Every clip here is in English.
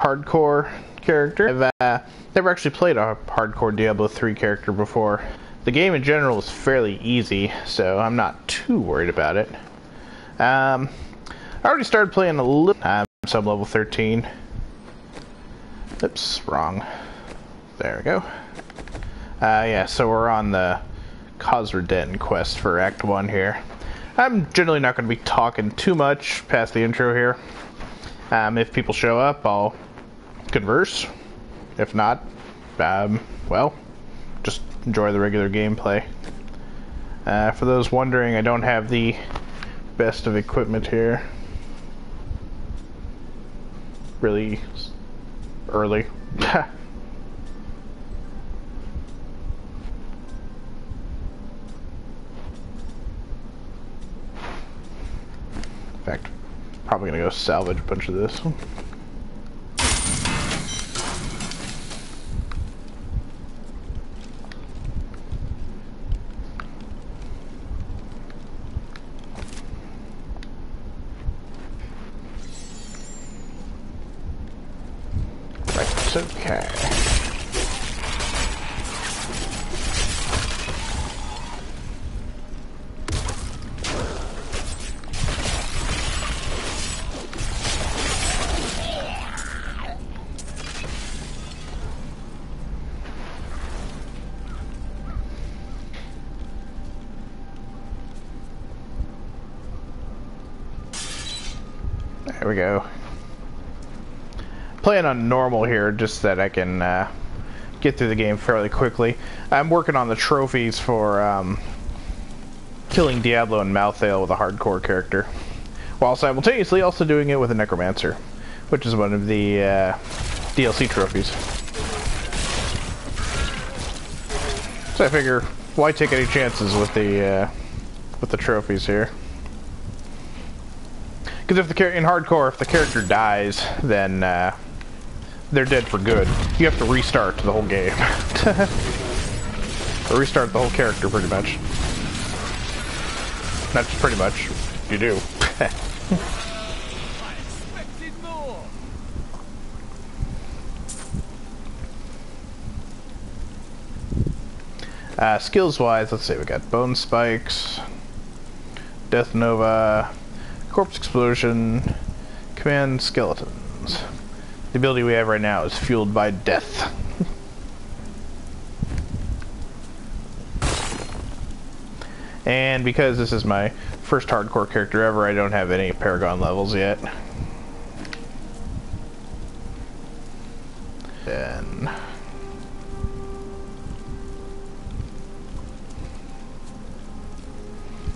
hardcore character. I've uh, never actually played a hardcore Diablo 3 character before. The game in general is fairly easy, so I'm not too worried about it. Um, I already started playing a little. I'm sub level 13. Oops, wrong. There we go. Uh, yeah, so we're on the Khazra Den quest for Act 1 here. I'm generally not going to be talking too much past the intro here. Um, if people show up, I'll converse. If not, um, well, just enjoy the regular gameplay. Uh, for those wondering, I don't have the best of equipment here. Really early. In fact, probably gonna go salvage a bunch of this. Right, okay. There we go. Playing on normal here, just that I can uh, get through the game fairly quickly. I'm working on the trophies for um, killing Diablo and Malthael with a hardcore character, while simultaneously also doing it with a Necromancer, which is one of the uh, DLC trophies. So I figure, why take any chances with the uh, with the trophies here? Because if the in hardcore, if the character dies, then uh, they're dead for good. You have to restart the whole game. restart the whole character, pretty much. Just pretty much. You do. uh, skills-wise, let's see. We got bone spikes, death nova, corpse explosion, command skeletons. The ability we have right now is fueled by death. and because this is my first hardcore character ever, I don't have any Paragon levels yet. Then...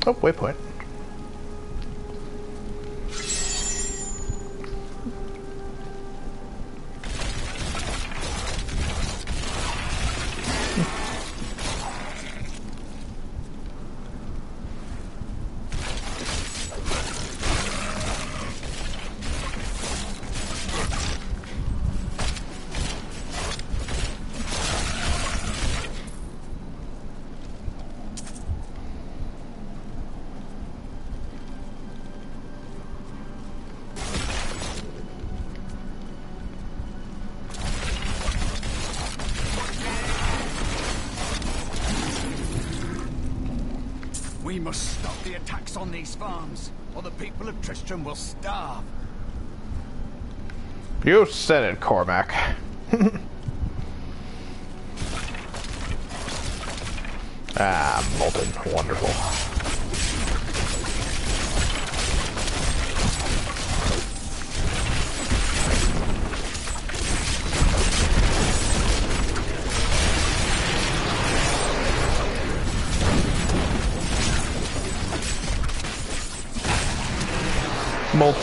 Oh, waypoint. People will starve. You said it, Kormac.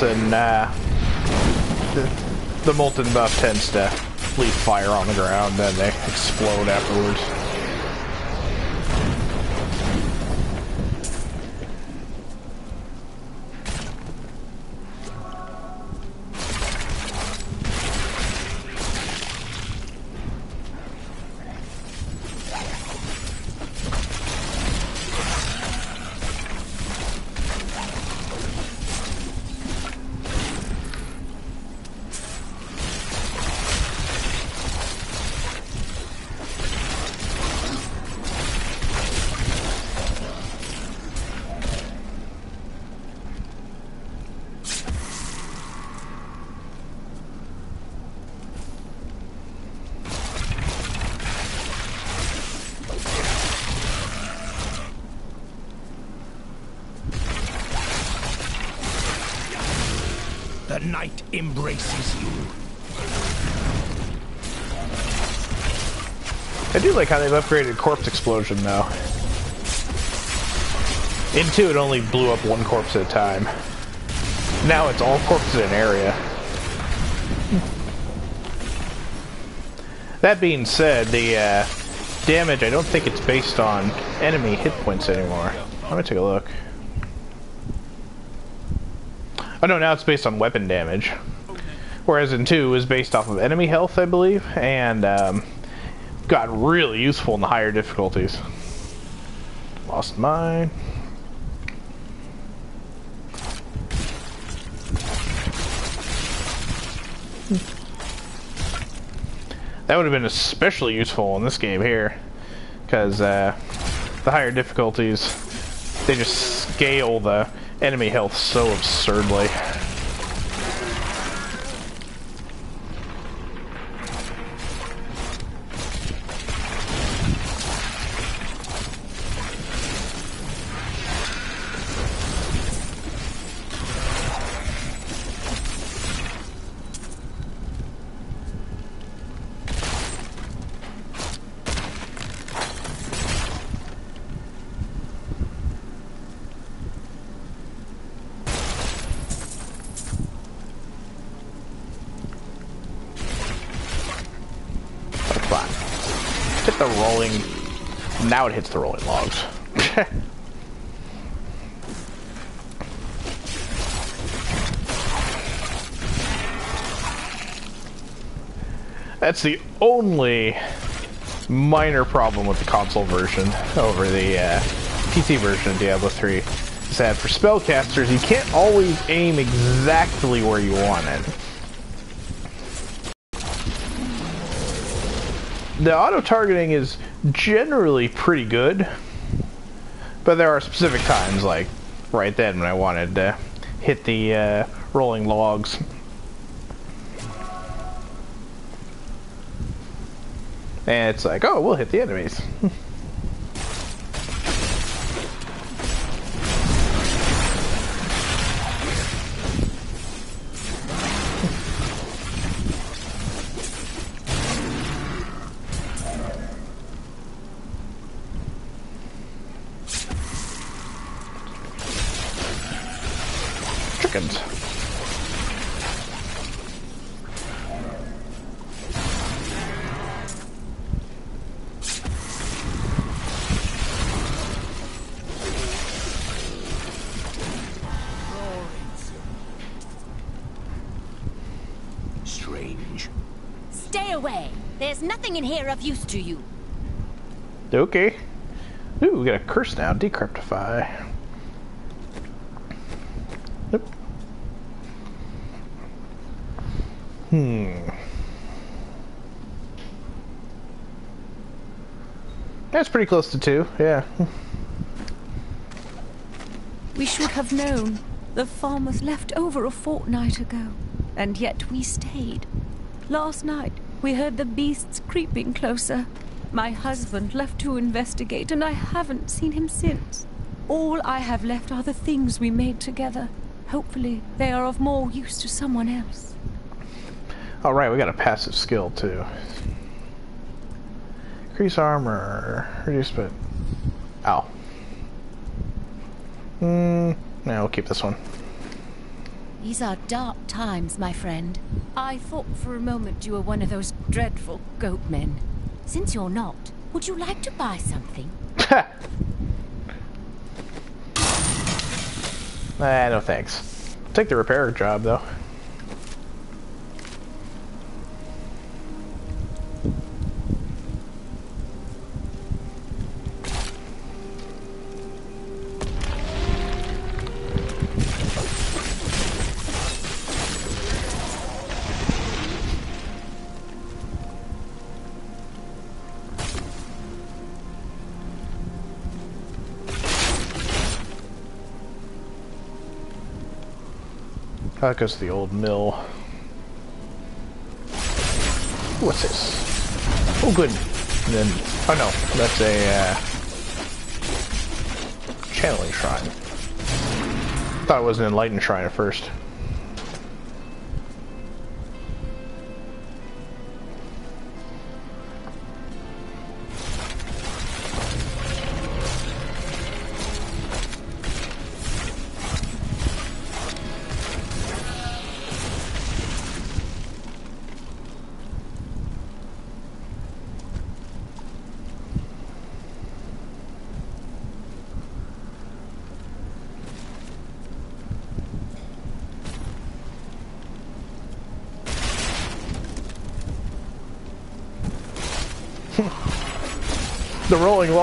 Molten, uh, the, the molten buff tends to leave fire on the ground, then they explode afterwards. Embraces you. I do like how they've upgraded corpse explosion though. In 2 it only blew up one corpse at a time. Now it's all corpses in an area. That being said, the uh, damage, I don't think it's based on enemy hit points anymore. Let me take a look. Oh no, now it's based on weapon damage. Whereas 2 is based off of enemy health, I believe, and um, got really useful in the higher difficulties. Lost mine. That would have been especially useful in this game here, because uh, the higher difficulties, they just scale the enemy health so absurdly. It hits the rolling logs. That's the only minor problem with the console version over the uh, PC version of Diablo 3 is that for spellcasters, you can't always aim exactly where you want it. the auto targeting is generally pretty good, but there are specific times, like right then when I wanted to hit the uh, rolling logs. And it's like, oh, we'll hit the enemies. nothing in here of use to you. Okay. Ooh, we got a curse now. Decrepify. Nope. Hmm. That's pretty close to two, yeah. We should have known. The farm was left over a fortnight ago, and yet we stayed. Last night, we heard the beasts creeping closer. My husband left to investigate, and I haven't seen him since. All I have left are the things we made together. Hopefully, they are of more use to someone else. Alright, we got a passive skill too. Increase armor, reduce but ow. Hmm, yeah, we'll keep this one. These are dark times, my friend. I thought for a moment you were one of those dreadful goat men. Since you're not, would you like to buy something? Ah, no thanks. Take the repair job though. That goes to the old mill. What's this? Oh, good. And then, oh no, that's a uh, channeling shrine. Thought it was an enlightened shrine at first.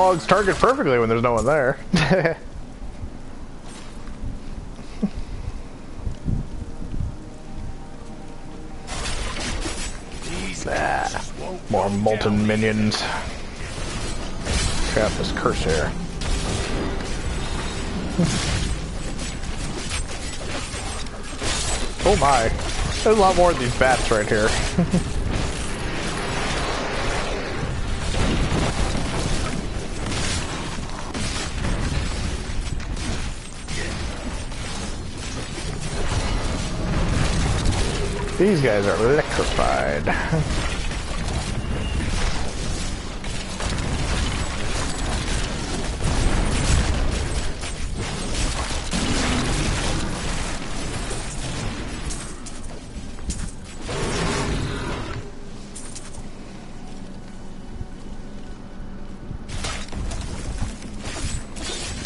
Logs target perfectly when there's no one there. ah, more molten minions. Crap, this curse here. oh my. There's a lot more of these bats right here. These guys are electrified.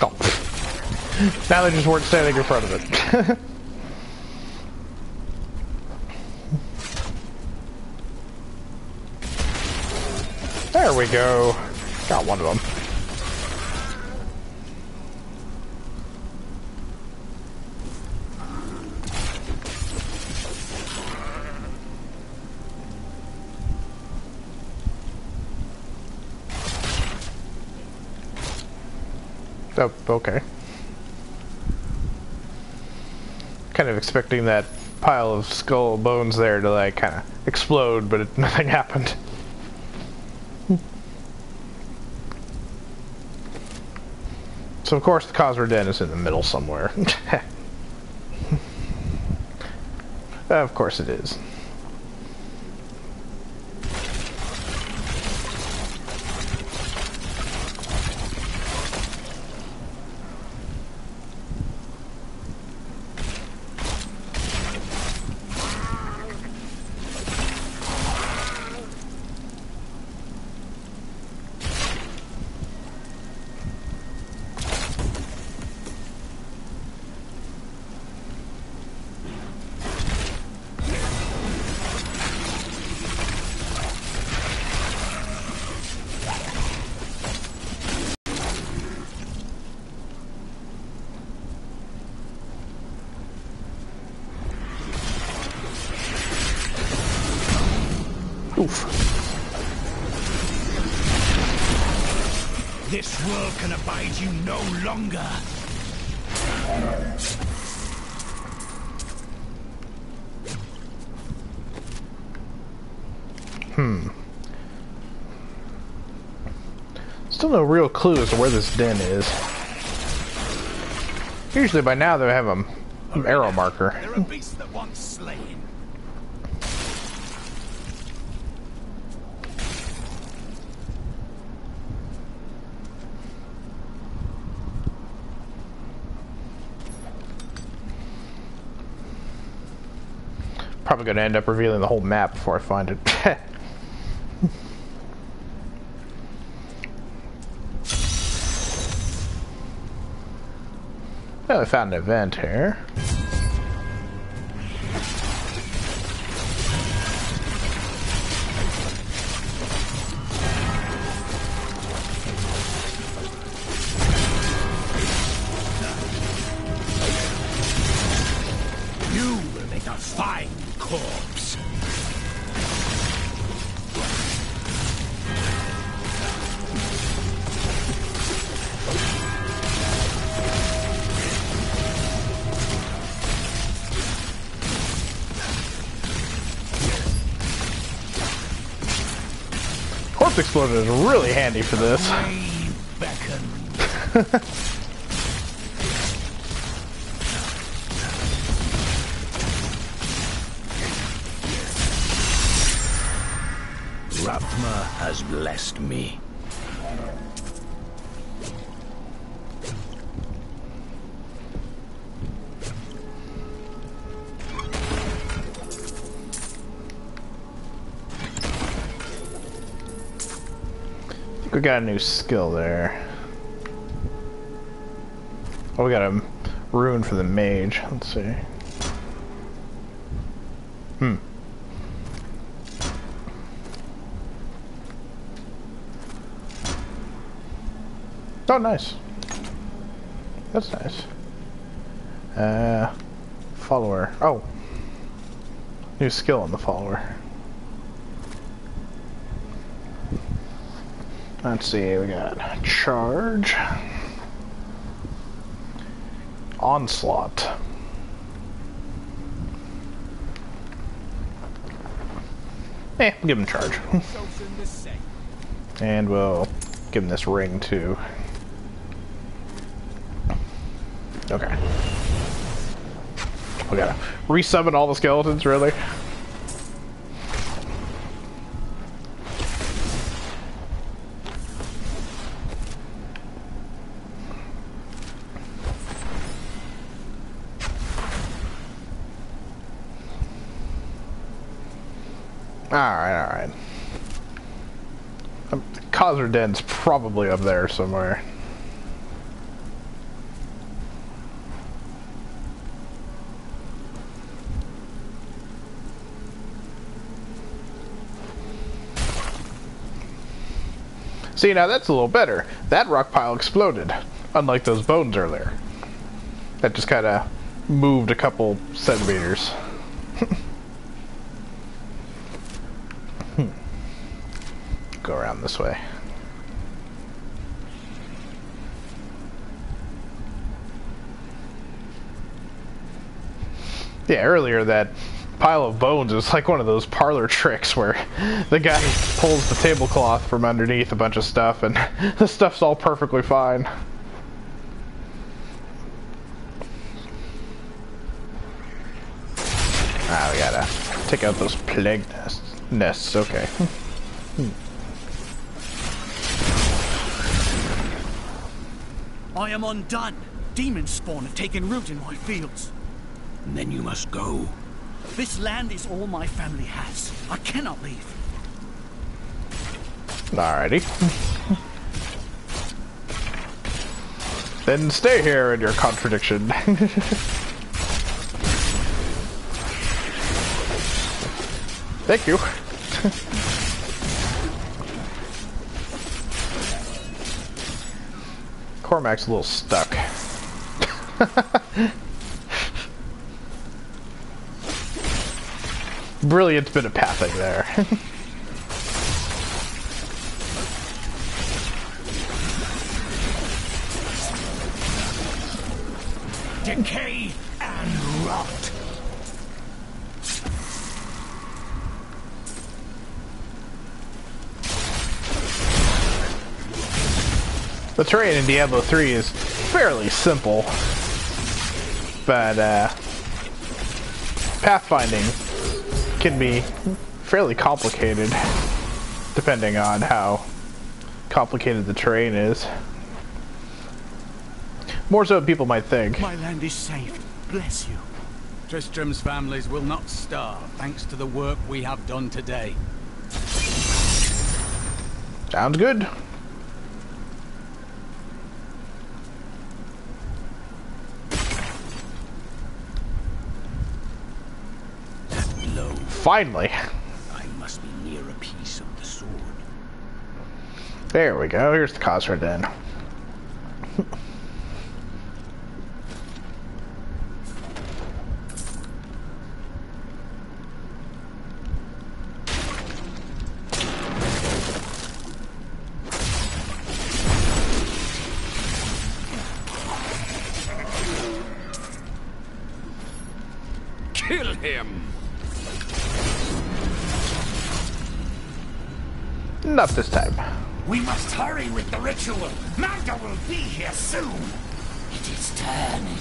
oh. Now they just weren't standing in front of it. we go. Got one of them. Oh, okay. Kind of expecting that pile of skull bones there to like kind of explode, but it, nothing happened. So of course the Den is in the middle somewhere. of course it is. Clue as to where this den is. Usually by now they have a, an arrow marker. Are beasts that want slaying. Probably going to end up revealing the whole map before I find it. found an event here. Corpse Exploder is really handy for this. Way has blessed me. Got a new skill there. Oh, we got a rune for the mage. Let's see. Hmm. Oh, nice. That's nice. Uh, follower. Oh. New skill on the follower. Let's see, we got charge. Onslaught. Eh, we'll give him charge. and we'll give him this ring too. Okay. We gotta resummon all the skeletons, really? Um, Den's probably up there somewhere. See, now that's a little better. That rock pile exploded, unlike those bones earlier. That just kind of moved a couple centimeters. hmm. Go around this way. Yeah, earlier that pile of bones is like one of those parlor tricks where the guy pulls the tablecloth from underneath a bunch of stuff and the stuff's all perfectly fine. Ah, we gotta take out those plague nests. Nests, okay. I am undone. Demon spawn have taken root in my fields. Then you must go. This land is all my family has. I cannot leave. Alrighty. then stay here in your contradiction. Thank you. Kormac's a little stuck. brilliant bit of pathing there. Decay and rot. The terrain in Diablo 3 is fairly simple, but uh, pathfinding can be fairly complicated depending on how complicated the terrain is. More so than people might think. My land is saved. Bless you. Tristram's families will not starve thanks to the work we have done today. Sounds good. Finally. I must be near a piece of the sword. There we go. Here's the Khazra Den. This time. We must hurry with the ritual. Magda will be here soon. It is turning.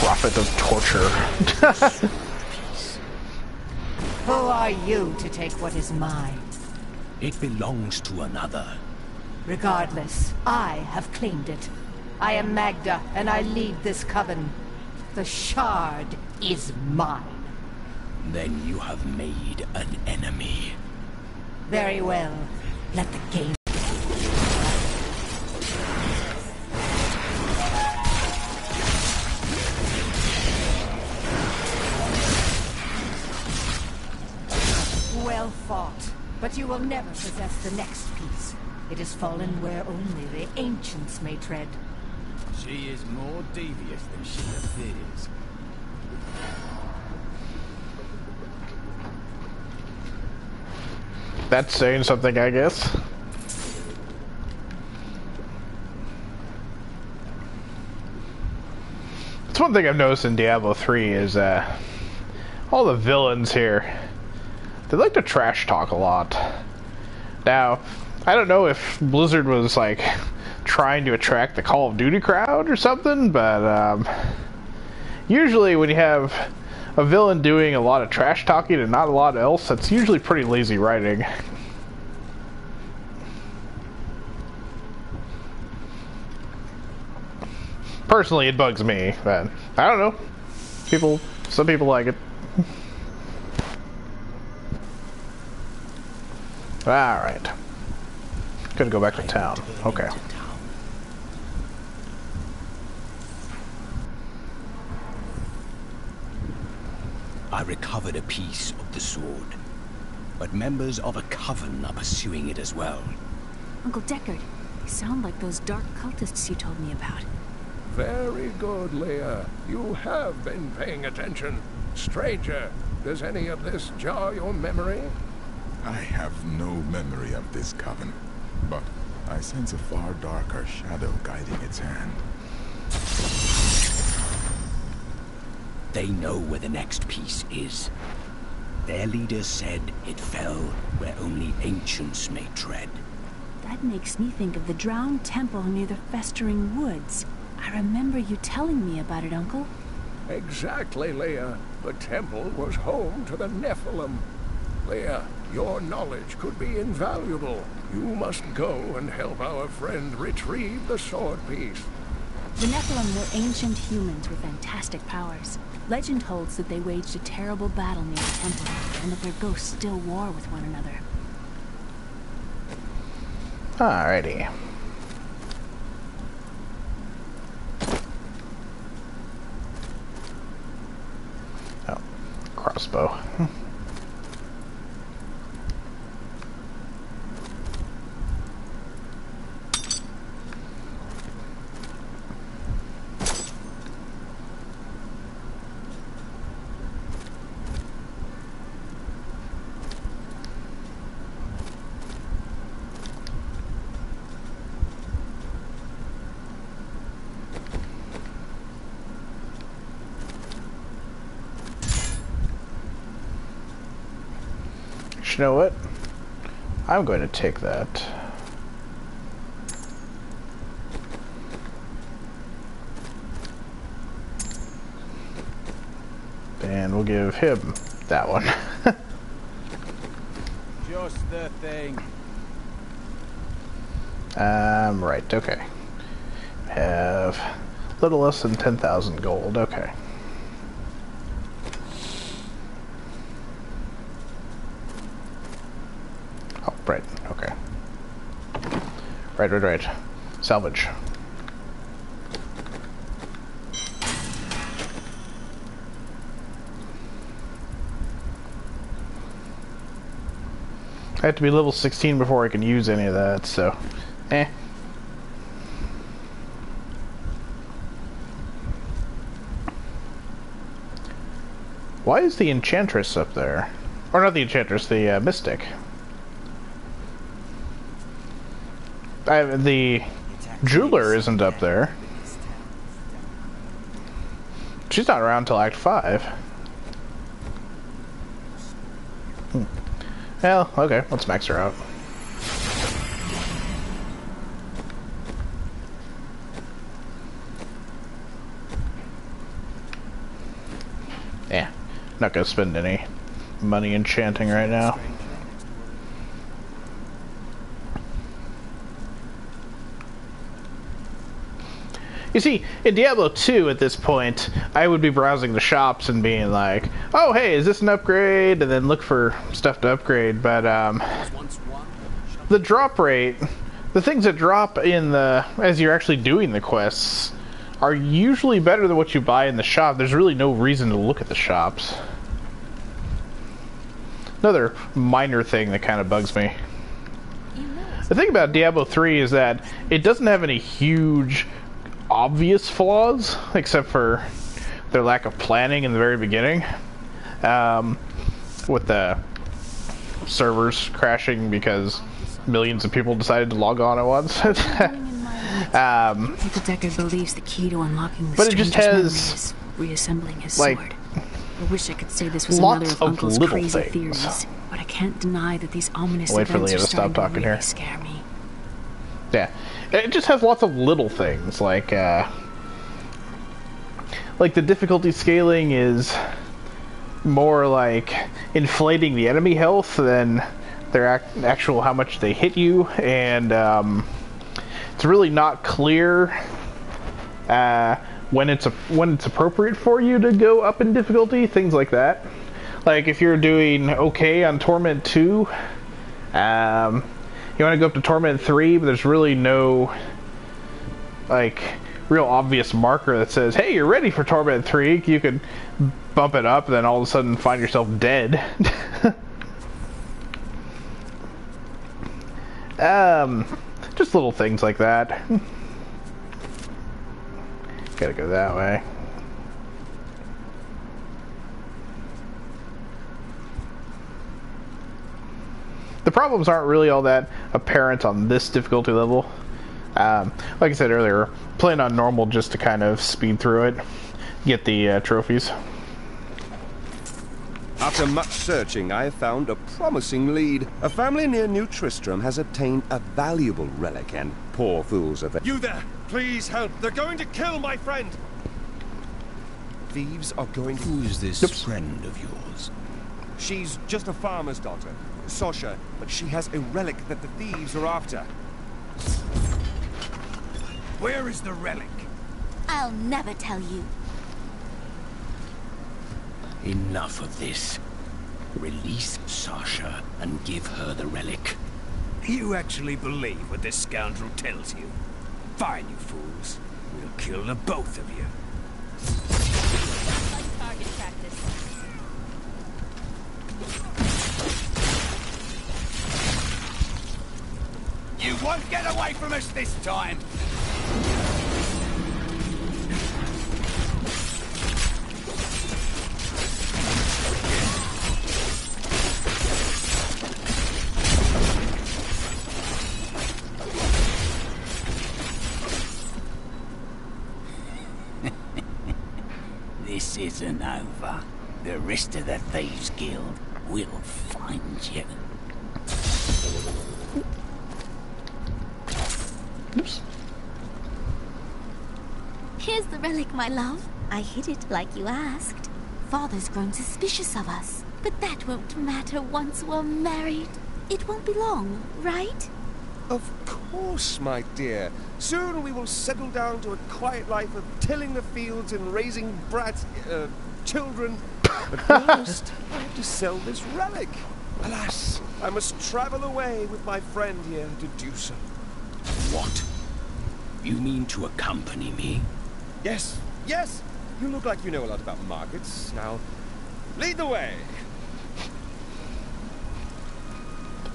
Prophet of torture. Who are you to take what is mine? It belongs to another. Regardless, I have claimed it. I am Magda, and I lead this coven. The shard is mine. Then you have made an enemy. Very well. Let the game... Well fought, but you will never possess the next piece. It has fallen where only the ancients may tread. She is more devious than she appears. That's saying something, I guess. It's one thing I've noticed in Diablo 3 is uh, all the villains here, they like to trash talk a lot. Now, I don't know if Blizzard was like trying to attract the Call of Duty crowd or something, but um, usually when you have a villain doing a lot of trash talking and not a lot else, that's usually pretty lazy writing. Personally, it bugs me, but I don't know. People, some people like it. Alright. Gonna go back to town. Okay. I recovered a piece of the sword. But members of a coven are pursuing it as well. Uncle Deckard, they sound like those dark cultists you told me about. Very good, Leah. You have been paying attention. Stranger, does any of this jar your memory? I have no memory of this coven, but I sense a far darker shadow guiding its hand. They know where the next piece is. Their leader said it fell where only ancients may tread. That makes me think of the drowned temple near the festering woods. I remember you telling me about it, Uncle. Exactly, Leah. The temple was home to the Nephilim. Leah, your knowledge could be invaluable. You must go and help our friend retrieve the sword piece. The Nephilim were ancient humans with fantastic powers. Legend holds that they waged a terrible battle near the temple, and that their ghosts still war with one another. Alrighty. Oh, crossbow. you know what? I'm going to take that. And we'll give him that one. Just the thing. um, right, okay. Have a little less than 10,000 gold, okay. Oh, right, okay. Right, right, right. Salvage. I have to be level 16 before I can use any of that, so... Eh. Why is the Enchantress up there? Or not the Enchantress, the uh, Mystic. I, the Jeweler isn't up there. She's not around till Act 5. Hmm. Well, okay, let's max her out. Yeah, not gonna spend any money enchanting right now. You see, in Diablo 2 at this point, I would be browsing the shops and being like, oh, hey, is this an upgrade? And then look for stuff to upgrade. But um, the drop rate, the things that drop in the, as you're actually doing the quests, are usually better than what you buy in the shop. There's really no reason to look at the shops. another minor thing that kind of bugs me. The thing about Diablo 3 is that it doesn't have any huge, obvious flaws, except for their lack of planning in the very beginning. Um, with the servers crashing because millions of people decided to log on at once. um, Uncle Deckard believes the key to unlocking the But it just has, reassembling his like, sword. I wish I could say this was another of of Uncle's crazy things. theories, but I can't deny that these ominous Wait for Leah to stop talking to really here. scare me. Yeah, it just has lots of little things like uh, like the difficulty scaling is more like inflating the enemy health than their ac- actual how much they hit you, and um, it's really not clear uh, when it's a, when it's appropriate for you to go up in difficulty. Things like that. Like if you're doing okay on Torment two. Um, you want to go up to Torment 3, but there's really no, like, real obvious marker that says, hey, you're ready for Torment 3. You could bump it up, and then all of a sudden find yourself dead. um, just little things like that. Gotta go that way. Problems aren't really all that apparent on this difficulty level. Um, like I said earlier, playing on normal just to kind of speed through it, get the uh, trophies. After much searching, I have found a promising lead. A family near New Tristram has obtained a valuable relic, and poor fools of it. You there! Please help! They're going to kill my friend! Thieves are going to. Who is this friend of yours? She's just a farmer's daughter, Sasha, but she has a relic that the thieves are after. Where is the relic? I'll never tell you. Enough of this. Release Sasha and give her the relic. You actually believe what this scoundrel tells you? Fine, you fools. We'll kill the both of you. Target practice. You won't get away from us this time! This isn't over. The rest of the Thieves Guild will find you. Here's the relic, my love. I hid it like you asked. Father's grown suspicious of us, but that won't matter once we're married. It won't be long, right? Of course, my dear. Soon we will settle down to a quiet life of tilling the fields and raising brats, uh, children. But first, I have to sell this relic. Alas, I must travel away with my friend here to do so. What? You mean to accompany me? Yes, yes. You look like you know a lot about markets. Now, lead the way.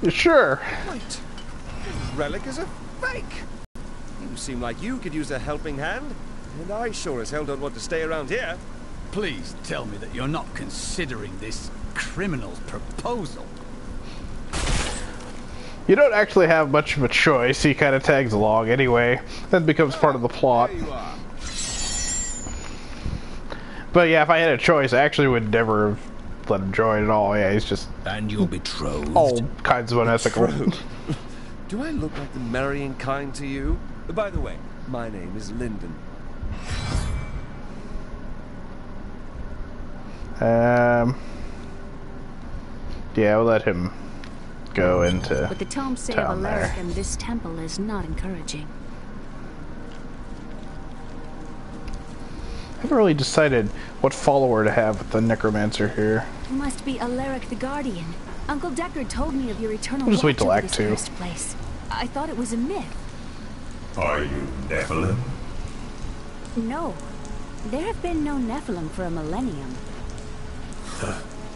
Sure. Wait. This relic is a fake. You seem like you could use a helping hand, and I sure as hell don't want to stay around here. Please tell me that you're not considering this criminal's proposal. You don't actually have much of a choice. He kind of tags along anyway. That becomes part of the plot. But yeah, if I had a choice, I actually would never have let him join at all. Yeah, he's just And you're betrothed? all kinds of unethical. Betrothed? Do I look like the marrying kind to you? By the way, my name is Lyndon. Um. Yeah, we'll let him go into What the tomes say of town there. Alaric and this temple is not encouraging. I haven't really decided what follower to have with the necromancer here. You must be Alaric the Guardian. Uncle Deckard told me of your eternal We'll just wait till Act Two. place. I thought it was a myth. Are you Nephilim? No. There have been no Nephilim for a millennium.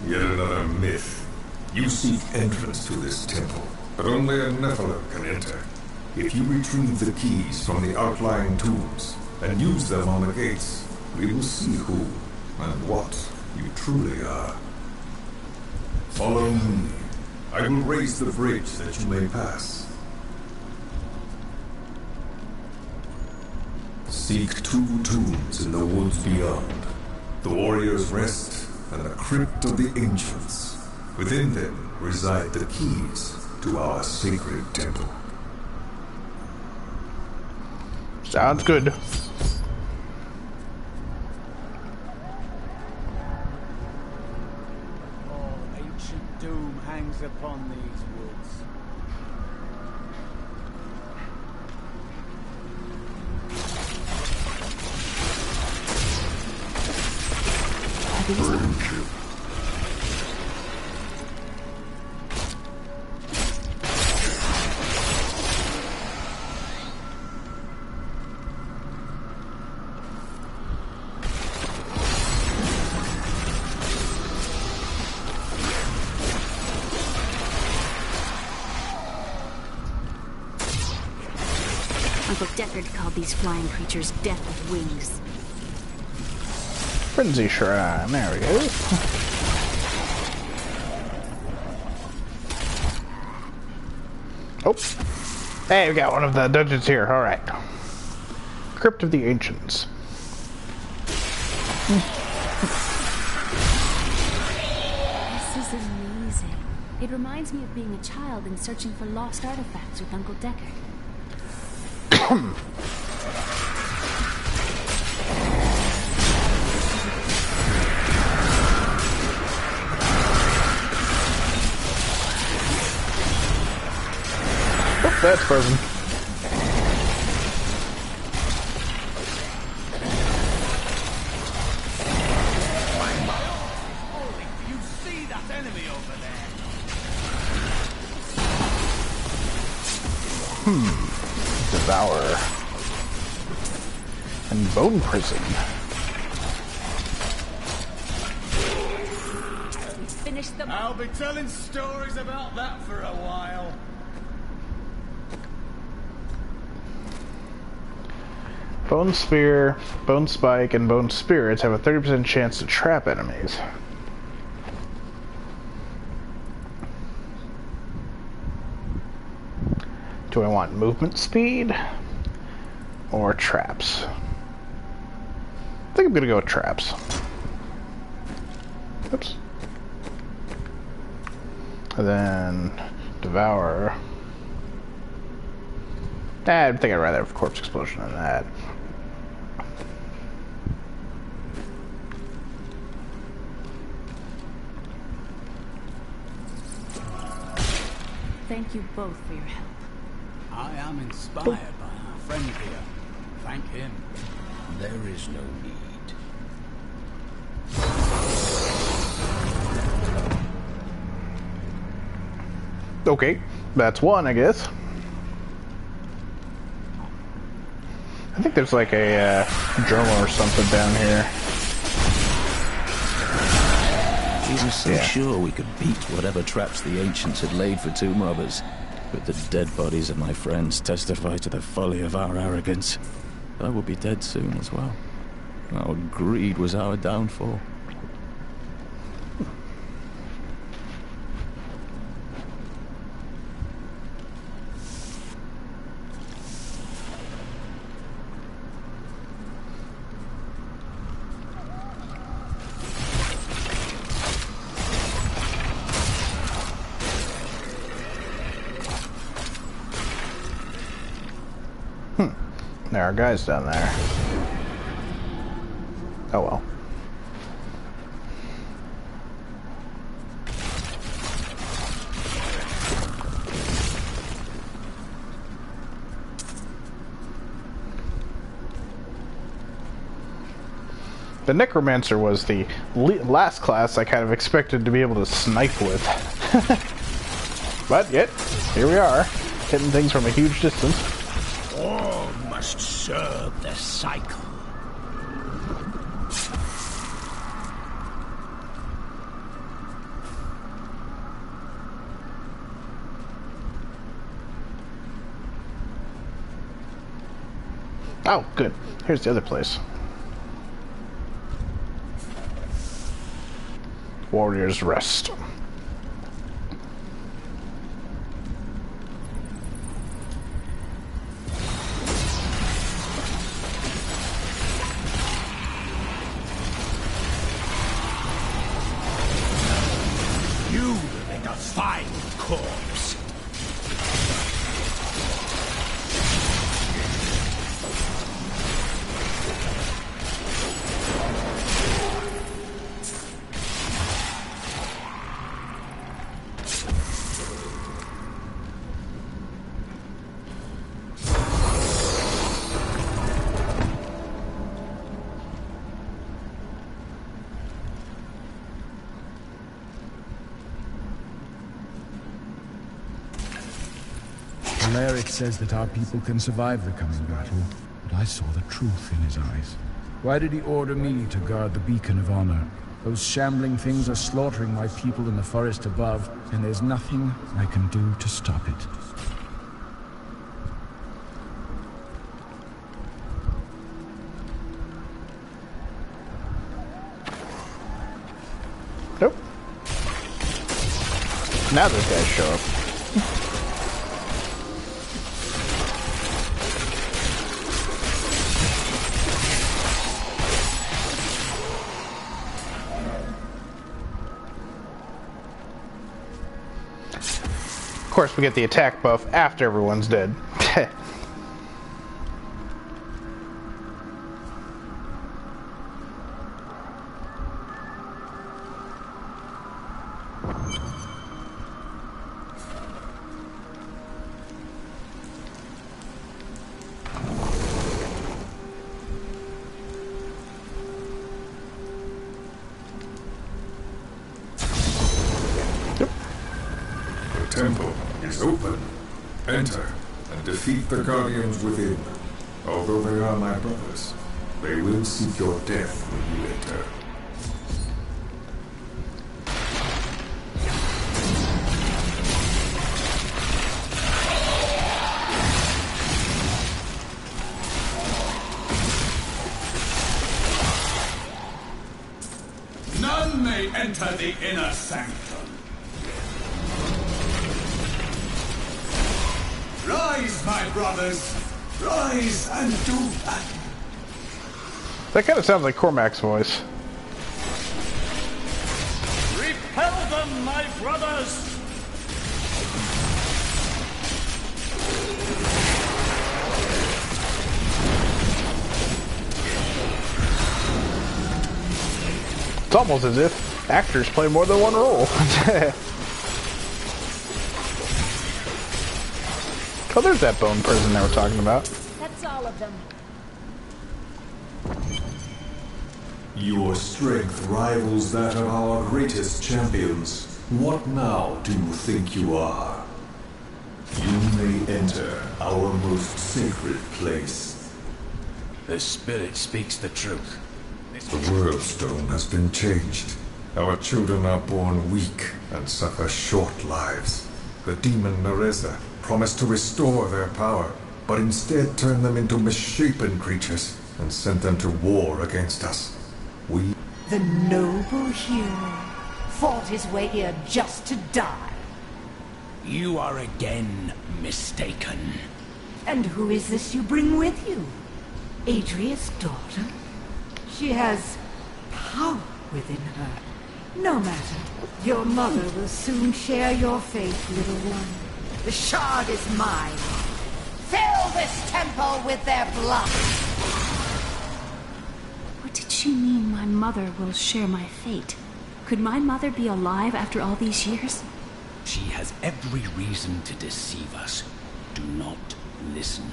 Yet another myth. You seek entrance to this temple, but only a Nephilim can enter. If you retrieve the keys from the outlying tombs and use them on the gates, we will see who and what you truly are. Follow me. I will raise the bridge that you may pass. Seek two tombs in the woods beyond. The warrior's rest and the crypt of the ancients. Within them reside the keys to our sacred temple. Sounds good. Oh, ancient doom hangs upon these woods. Uncle creatures Death of Wings. Frenzy Shrine. There we go. Oh. Hey, we got one of the dungeons here. All right. Crypt of the Ancients. This is amazing. It reminds me of being a child and searching for lost artifacts with Uncle Deckard. That's frozen. That enemy? Hmm. Devour. And Bone Prison. Finish them. I'll be telling stories about that for a while. Bone Spear, Bone Spike, and Bone Spirits have a 30% chance to trap enemies. Do I want movement speed or traps? I think I'm gonna go with traps. Oops. And then devour. I think I'd rather have corpse explosion than that. Thank you both for your help. I am inspired by our friend here. Thank him. There is no need. Okay, that's one, I guess. I think there's like a uh, journal or something down here. We were so Yeah. sure we could beat whatever traps the ancients had laid for tomb robbers. But the dead bodies of my friends testify to the folly of our arrogance. I will be dead soon as well. Our greed was our downfall. Are guys down there. Oh well. The Necromancer was the last class I kind of expected to be able to snipe with. but yet, here we are, hitting things from a huge distance. Disturb the cycle. Oh, good. Here's the other place. Warrior's Rest. Says that our people can survive the coming battle, but I saw the truth in his eyes. Why did he order me to guard the beacon of honor? Those shambling things are slaughtering my people in the forest above, and there's nothing I can do to stop it. Nope. Now those guys show up. Course, we get the attack buff after everyone's dead. Guardians within. Although they are my brothers, they will seek your death when you enter. Of sounds like Kormac's voice. Repel them, my brothers. It's almost as if actors play more than one role. oh, there's that bone prison they were talking about. That's all of them. Your strength rivals that of our greatest champions. What now do you think you are? You may enter our most sacred place. The spirit speaks the truth. The world stone has been changed. Our children are born weak and suffer short lives. The demon Nereza promised to restore their power, but instead turned them into misshapen creatures and sent them to war against us. We The noble hero fought his way here just to die. You are again mistaken. And who is this you bring with you? Adria's daughter? She has power within her. No matter. Your mother will soon share your fate, little one. The shard is mine. Fill this temple with their blood. What did she mean my mother will share my fate? Could my mother be alive after all these years? She has every reason to deceive us. Do not listen.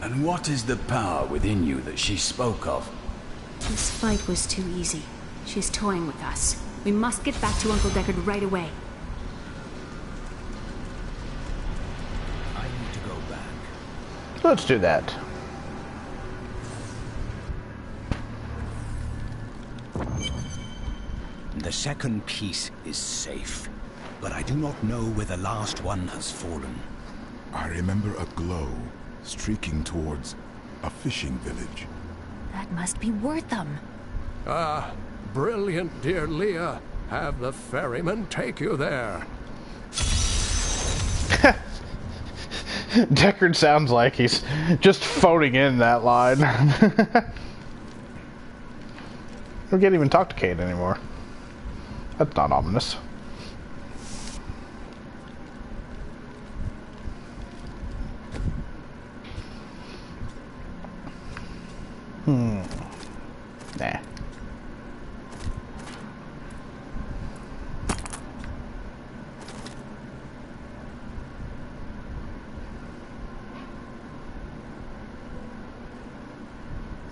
And what is the power within you that she spoke of? This fight was too easy. She's toying with us. We must get back to Uncle Deckard right away. I need to go back. Let's do that. The second piece is safe, but I do not know where the last one has fallen. I remember a glow streaking towards a fishing village. That must be Wortham. Ah, brilliant, dear Leah. Have the ferryman take you there. Deckard sounds like he's just phoning in that line. we can't even talk to Kate anymore. That's not ominous. Hmm. Nah.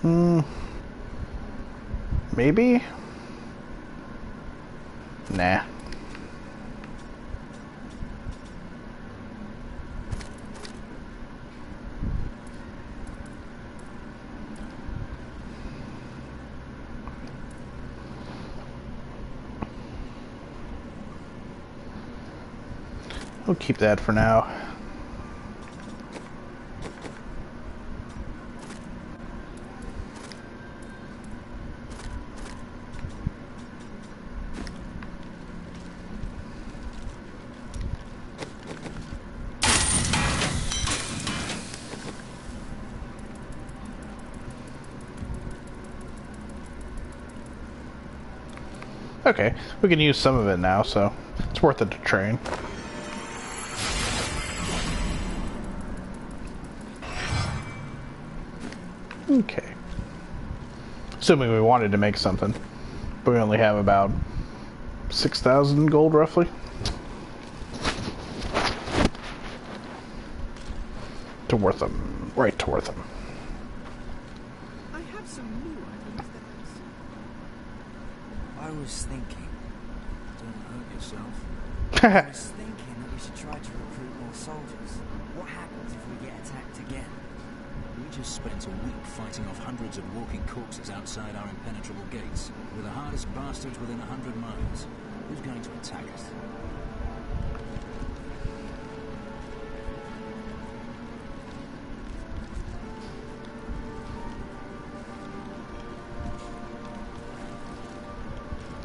Hmm. Maybe? Nah. We'll keep that for now. Okay, we can use some of it now, so it's worth it to train. Okay. Assuming we wanted to make something. But we only have about 6,000 gold, roughly. To Wortham. Right to Wortham. I have some new items that I was thinking. Don't hurt yourself. I was thinking that we should try to recruit more soldiers. What happens if we get attacked again? We just spent a week fighting off hundreds of walking corpses outside our impenetrable gates. We're the hardest bastards within a hundred miles. Who's going to attack us?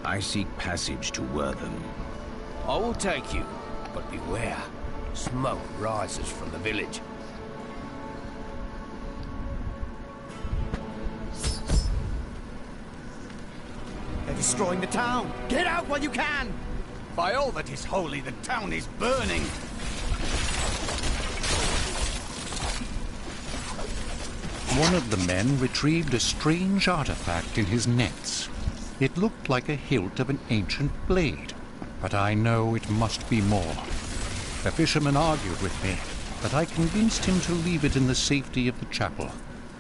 I seek passage to Wortham. I will take you, but beware. Smoke rises from the village. They're destroying the town. Get out while you can. By all that is holy, the town is burning. One of the men retrieved a strange artifact in his nets. It looked like a hilt of an ancient blade, but I know it must be more. The fisherman argued with me, but I convinced him to leave it in the safety of the chapel,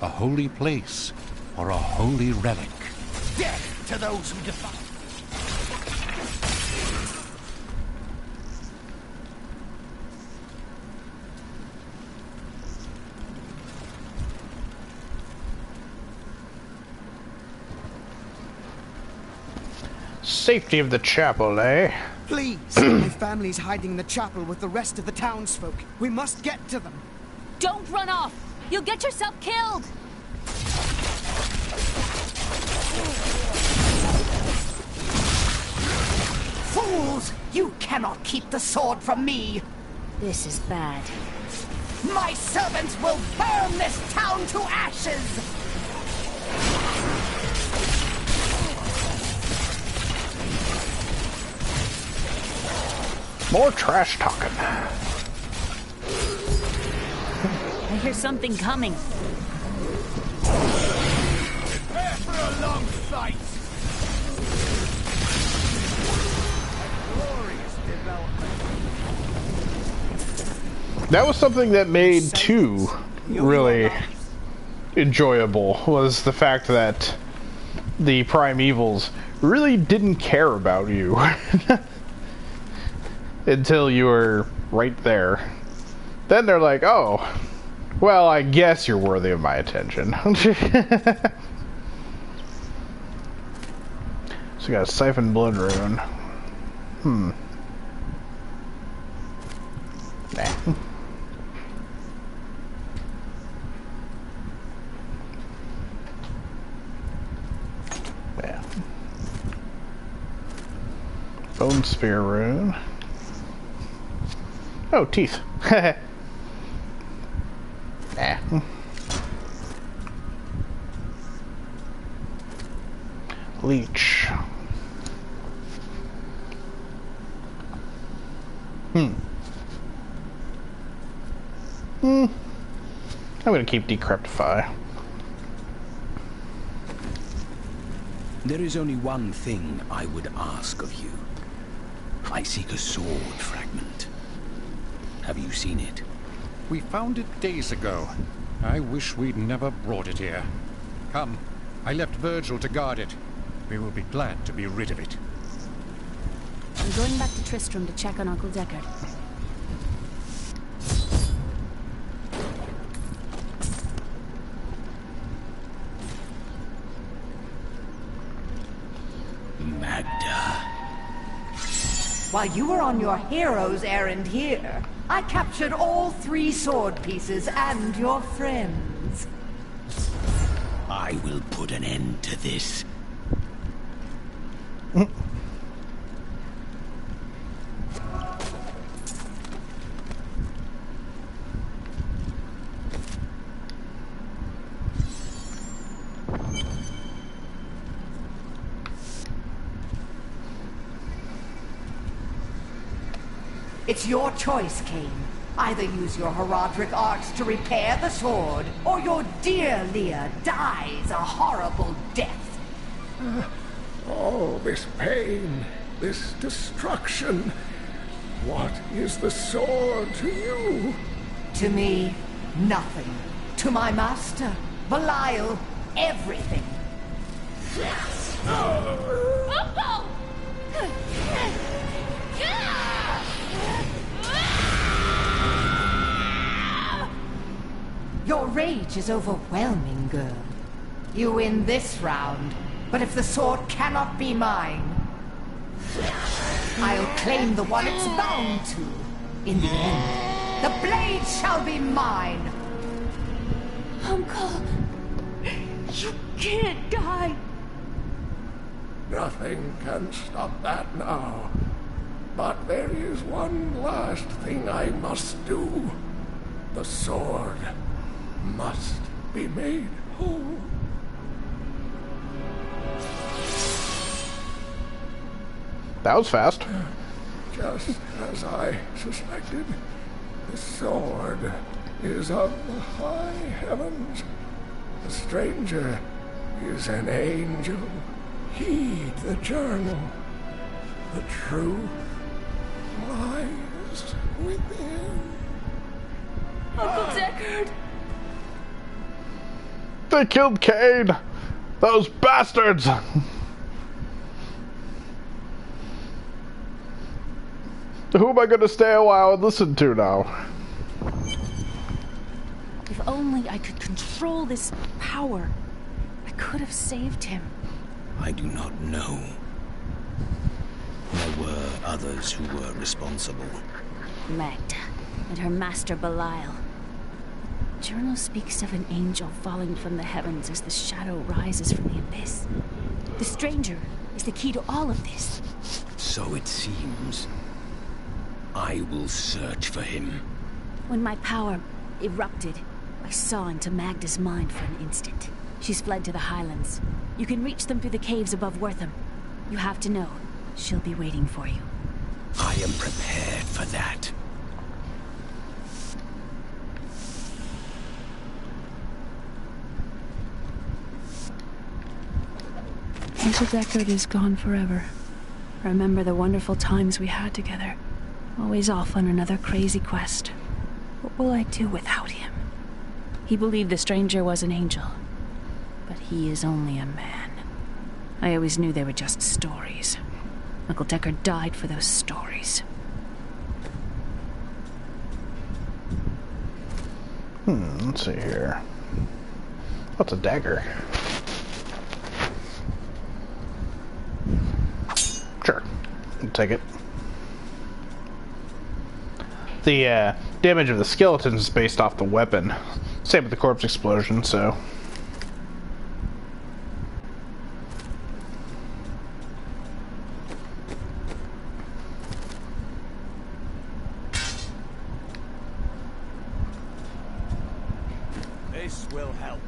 a holy place or a holy relic. Death to those who defy. Safety of the chapel, eh? Please, my family's hiding in the chapel with the rest of the townsfolk. We must get to them. Don't run off! You'll get yourself killed! Fools! You cannot keep the sword from me! This is bad. My servants will burn this town to ashes! More trash talking. I hear something coming. Prepare for a long development. That was something that made two really enjoyable was the fact that the primevals really didn't care about you until you were right there. Then they're like, oh, well, I guess you're worthy of my attention. So got a siphon blood rune. Hmm. Nah. yeah. Bone spear rune. Oh, teeth. nah. Leech. Hmm. Hmm. I'm gonna keep Decrepify. There is only one thing I would ask of you. I seek a sword fragment. Have you seen it? We found it days ago. I wish we'd never brought it here. Come, I left Virgil to guard it. We will be glad to be rid of it. I'm going back to Tristram to check on Uncle Deckard. Maghda. While you were on your hero's errand here, I captured all three sword pieces and your friends. I will put an end to this. Mm. It's your choice, Cain. Either use your Horadric arts to repair the sword, or your dear Leah dies a horrible death. All this pain, this destruction. What is the sword to you? To me, nothing. To my master, Belial, everything. Your rage is overwhelming, girl. You win this round, but if the sword cannot be mine, I'll claim the one it's bound to. In the end, the blade shall be mine. Uncle, you can't die. Nothing can stop that now. But there is one last thing I must do. The sword must be made whole. That was fast. Just as I suspected, the sword is of the high heavens. The stranger is an angel. Heed the journal. The truth lies within. Uncle Deckard! They killed Cain! Those bastards! Who am I gonna stay a while and listen to now? If only I could control this power, I could have saved him. I do not know. There were others who were responsible. Maghda and her master Belial. The journal speaks of an angel falling from the heavens as the shadow rises from the abyss. The stranger is the key to all of this. So it seems. I will search for him. When my power erupted, I saw into Maghda's mind for an instant. She's fled to the highlands. You can reach them through the caves above Wortham. You have to know, she'll be waiting for you. I am prepared for that. Uncle Deckard is gone forever. Remember the wonderful times we had together. Always off on another crazy quest. What will I do without him? He believed the stranger was an angel. But he is only a man. I always knew they were just stories. Uncle Deckard died for those stories. Hmm, let's see here. What's a dagger? Sure. I'll take it. The uh, damage of the skeletons is based off the weapon. Same with the corpse explosion, so. This will help.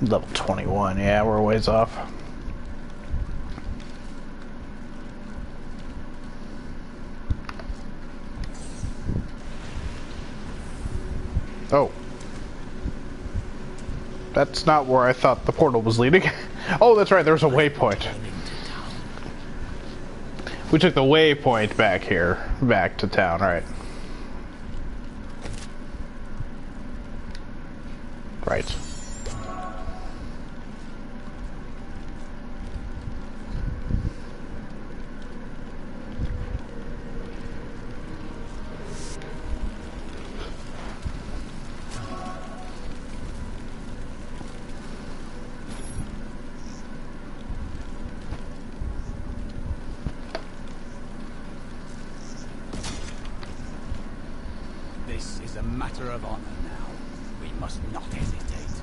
Level 21, yeah, we're a ways off. Oh. That's not where I thought the portal was leading. oh, that's right, there's a waypoint. We took the waypoint back here, back to town, right. Right. This is a matter of honor now. We must not hesitate.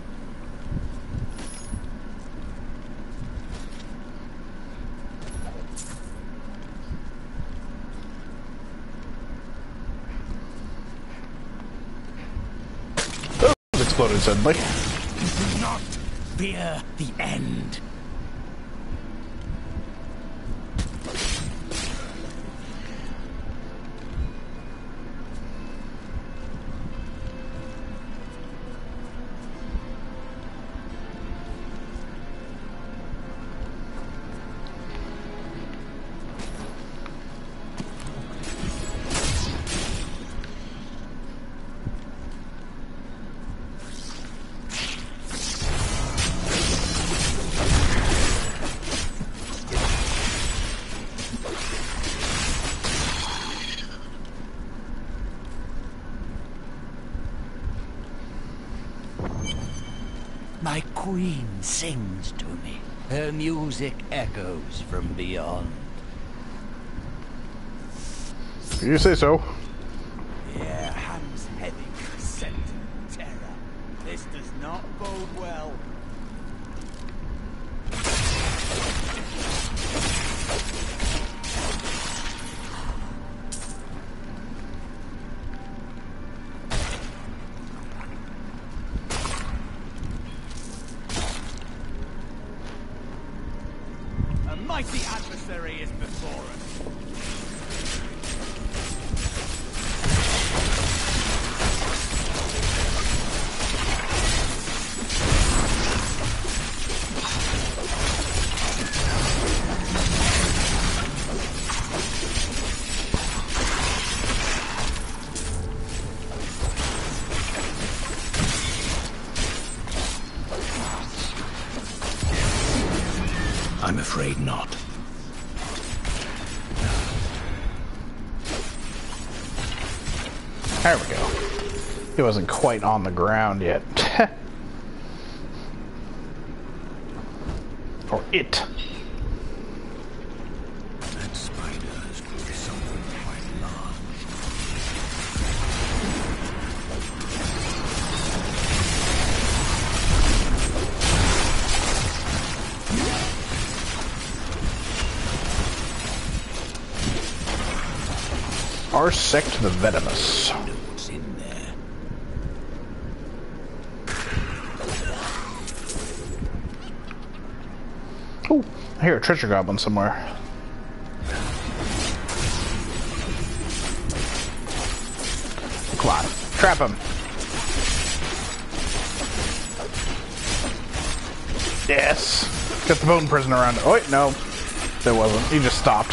Oh, suddenly. Do not fear uh, the end. Queen sings to me. Her music echoes from beyond. You say so. A mighty adversary is before us. He wasn't quite on the ground yet. or it. That spider has grew something quite large. Arsect the Venomous. What's in there? Oh, I hear a treasure goblin somewhere. Come on, trap him. Yes. Get the bone prison around. Oh wait, no. There wasn't. He just stopped.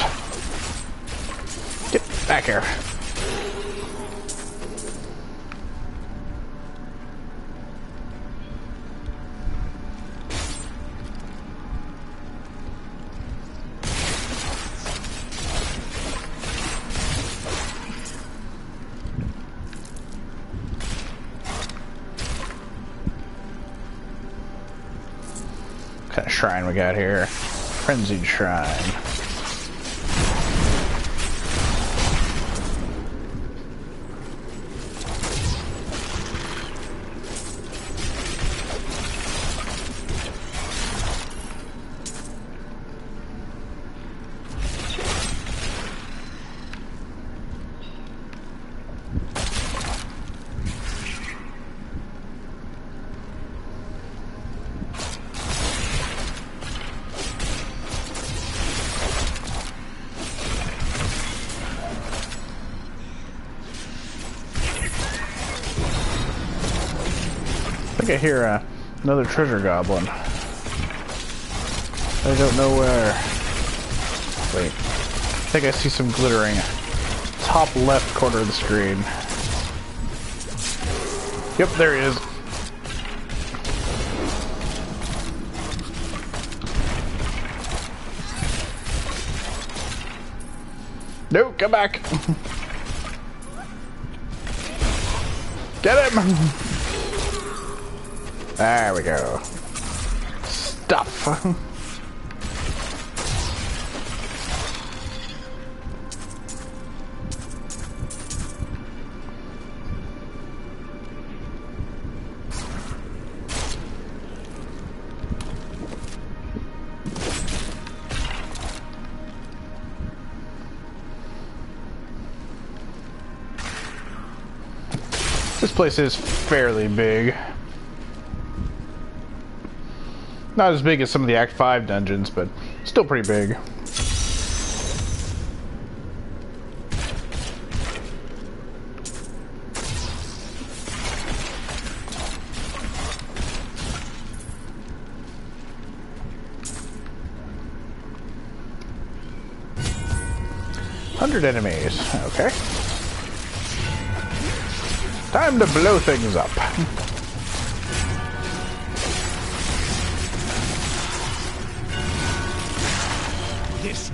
Get back here. Got here? Frenzied shrine. Hear uh, another treasure goblin. I don't know where. Wait. I think I see some glittering. Top left corner of the screen. Yep, there he is. No, come back. Get him! There we go. Stuff. This place is fairly big. Not as big as some of the Act 5 dungeons, but still pretty big. Hundred enemies. Okay. Time to blow things up.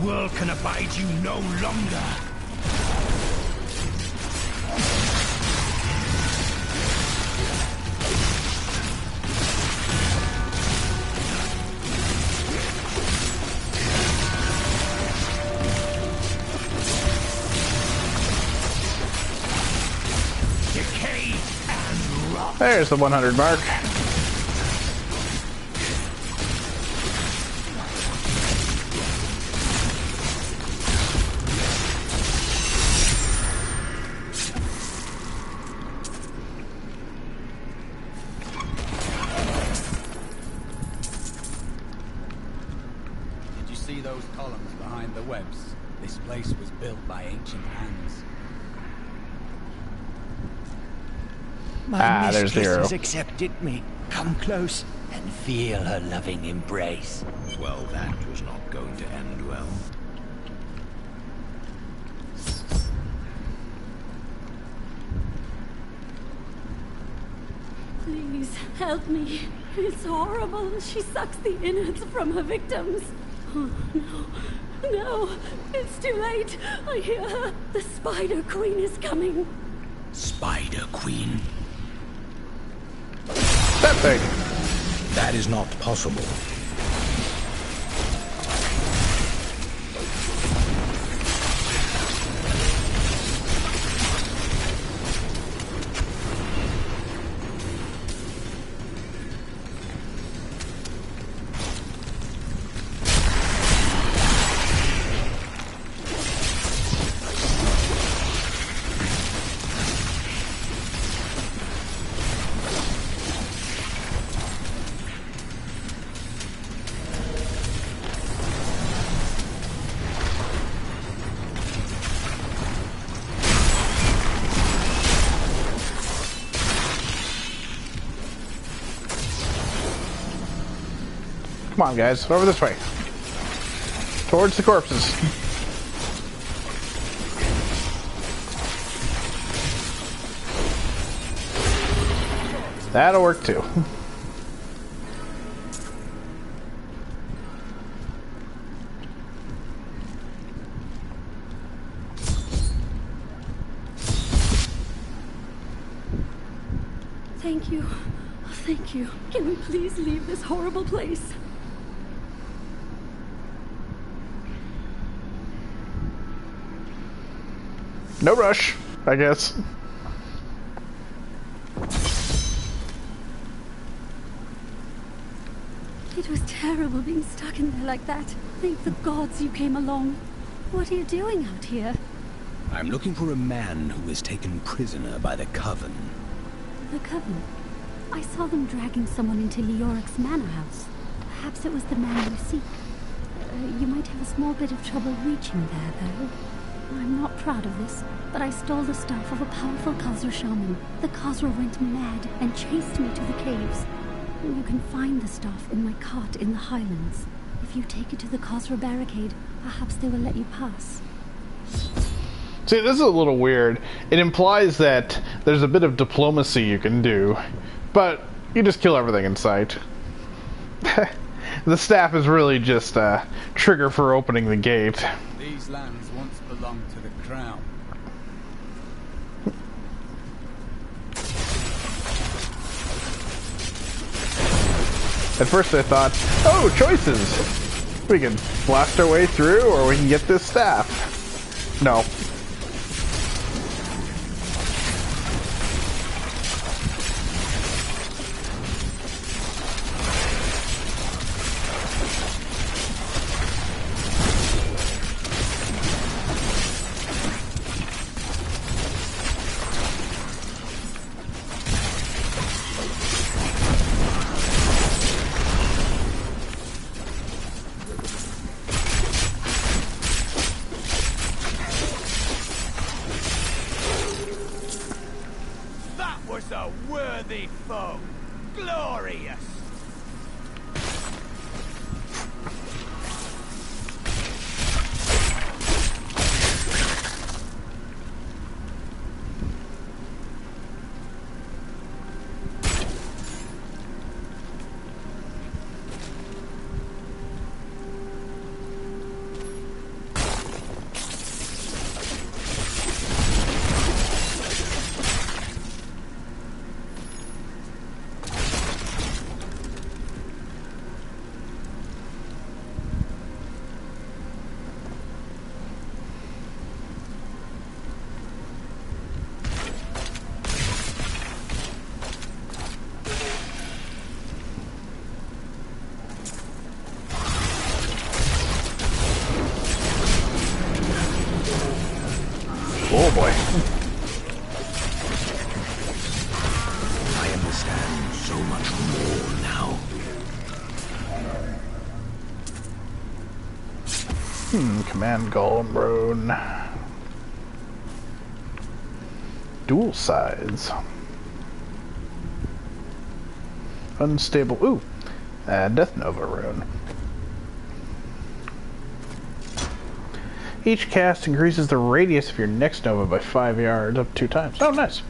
World can abide you no longer. There's the 100 mark. Has accepted me. Come close and feel her loving embrace. Well, that was not going to end well. Please help me. It's horrible. She sucks the innards from her victims. Oh, no. No. It's too late. I hear her. The Spider Queen is coming. Spider Queen? That is not possible. Come on, guys. Over this way. Towards the corpses. That'll work too. No rush, I guess. It was terrible being stuck in there like that. Thank the gods you came along. What are you doing out here? I'm looking for a man who was taken prisoner by the Coven. The Coven. I saw them dragging someone into Leoric's manor house. Perhaps it was the man you seek. Uh, you might have a small bit of trouble reaching there, though. I'm not proud of this, but I stole the staff of a powerful Khazra shaman. The Khazra went mad and chased me to the caves. You can find the staff in my cart in the highlands. If you take it to the Khazra barricade, perhaps they will let you pass. See, this is a little weird. It implies that there's a bit of diplomacy you can do, but you just kill everything in sight. the staff is really just a trigger for opening the gate. These lands once belonged to the crown. At first I thought, oh, choices! We can blast our way through, or we can get this staff. No, was a worthy foe. Glorious. Golem rune. Dual sides. Unstable. Ooh. Uh, Death Nova rune. Each cast increases the radius of your next Nova by 5 yards up two times. Oh, nice.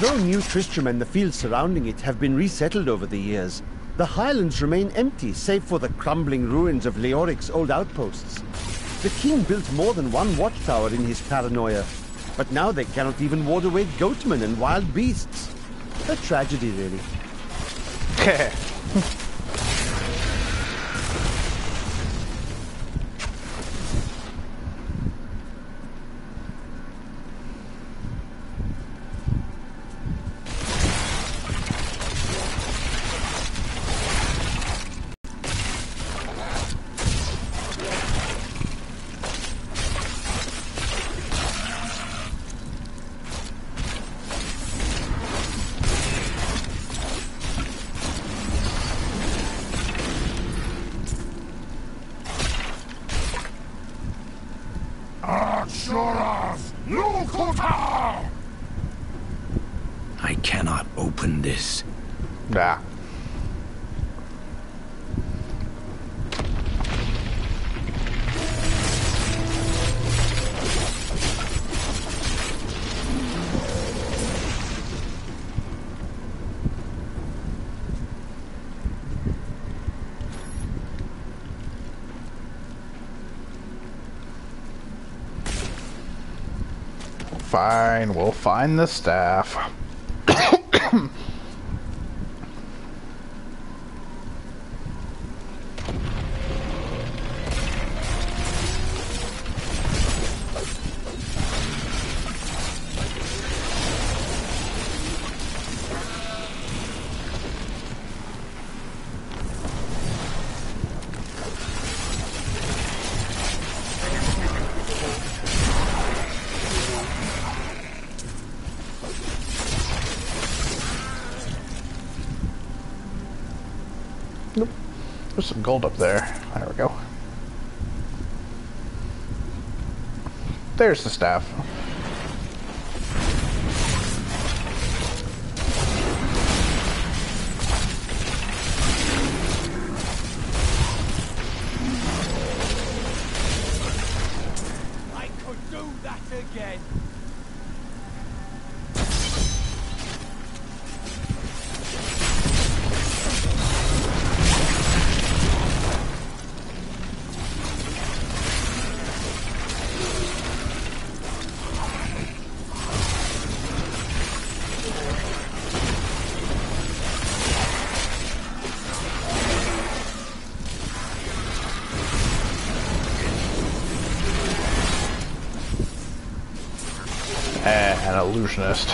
Though New Tristram and the fields surrounding it have been resettled over the years, the highlands remain empty save for the crumbling ruins of Leoric's old outposts. The king built more than one watchtower in his paranoia, but now they cannot even ward away goatmen and wild beasts. A tragedy, really. Fine, we'll find the staff. Gold up there. There we go. There's the staff. An illusionist.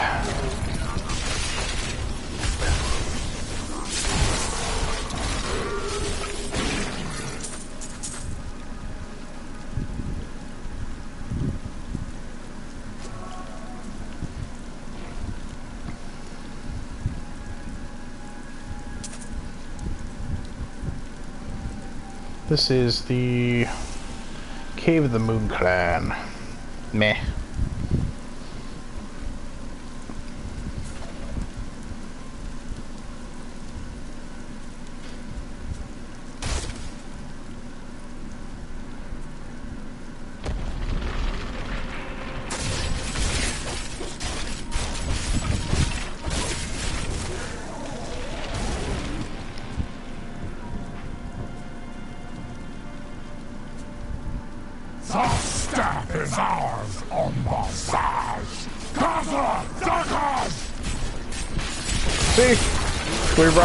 This is the Cave of the Moon Clan.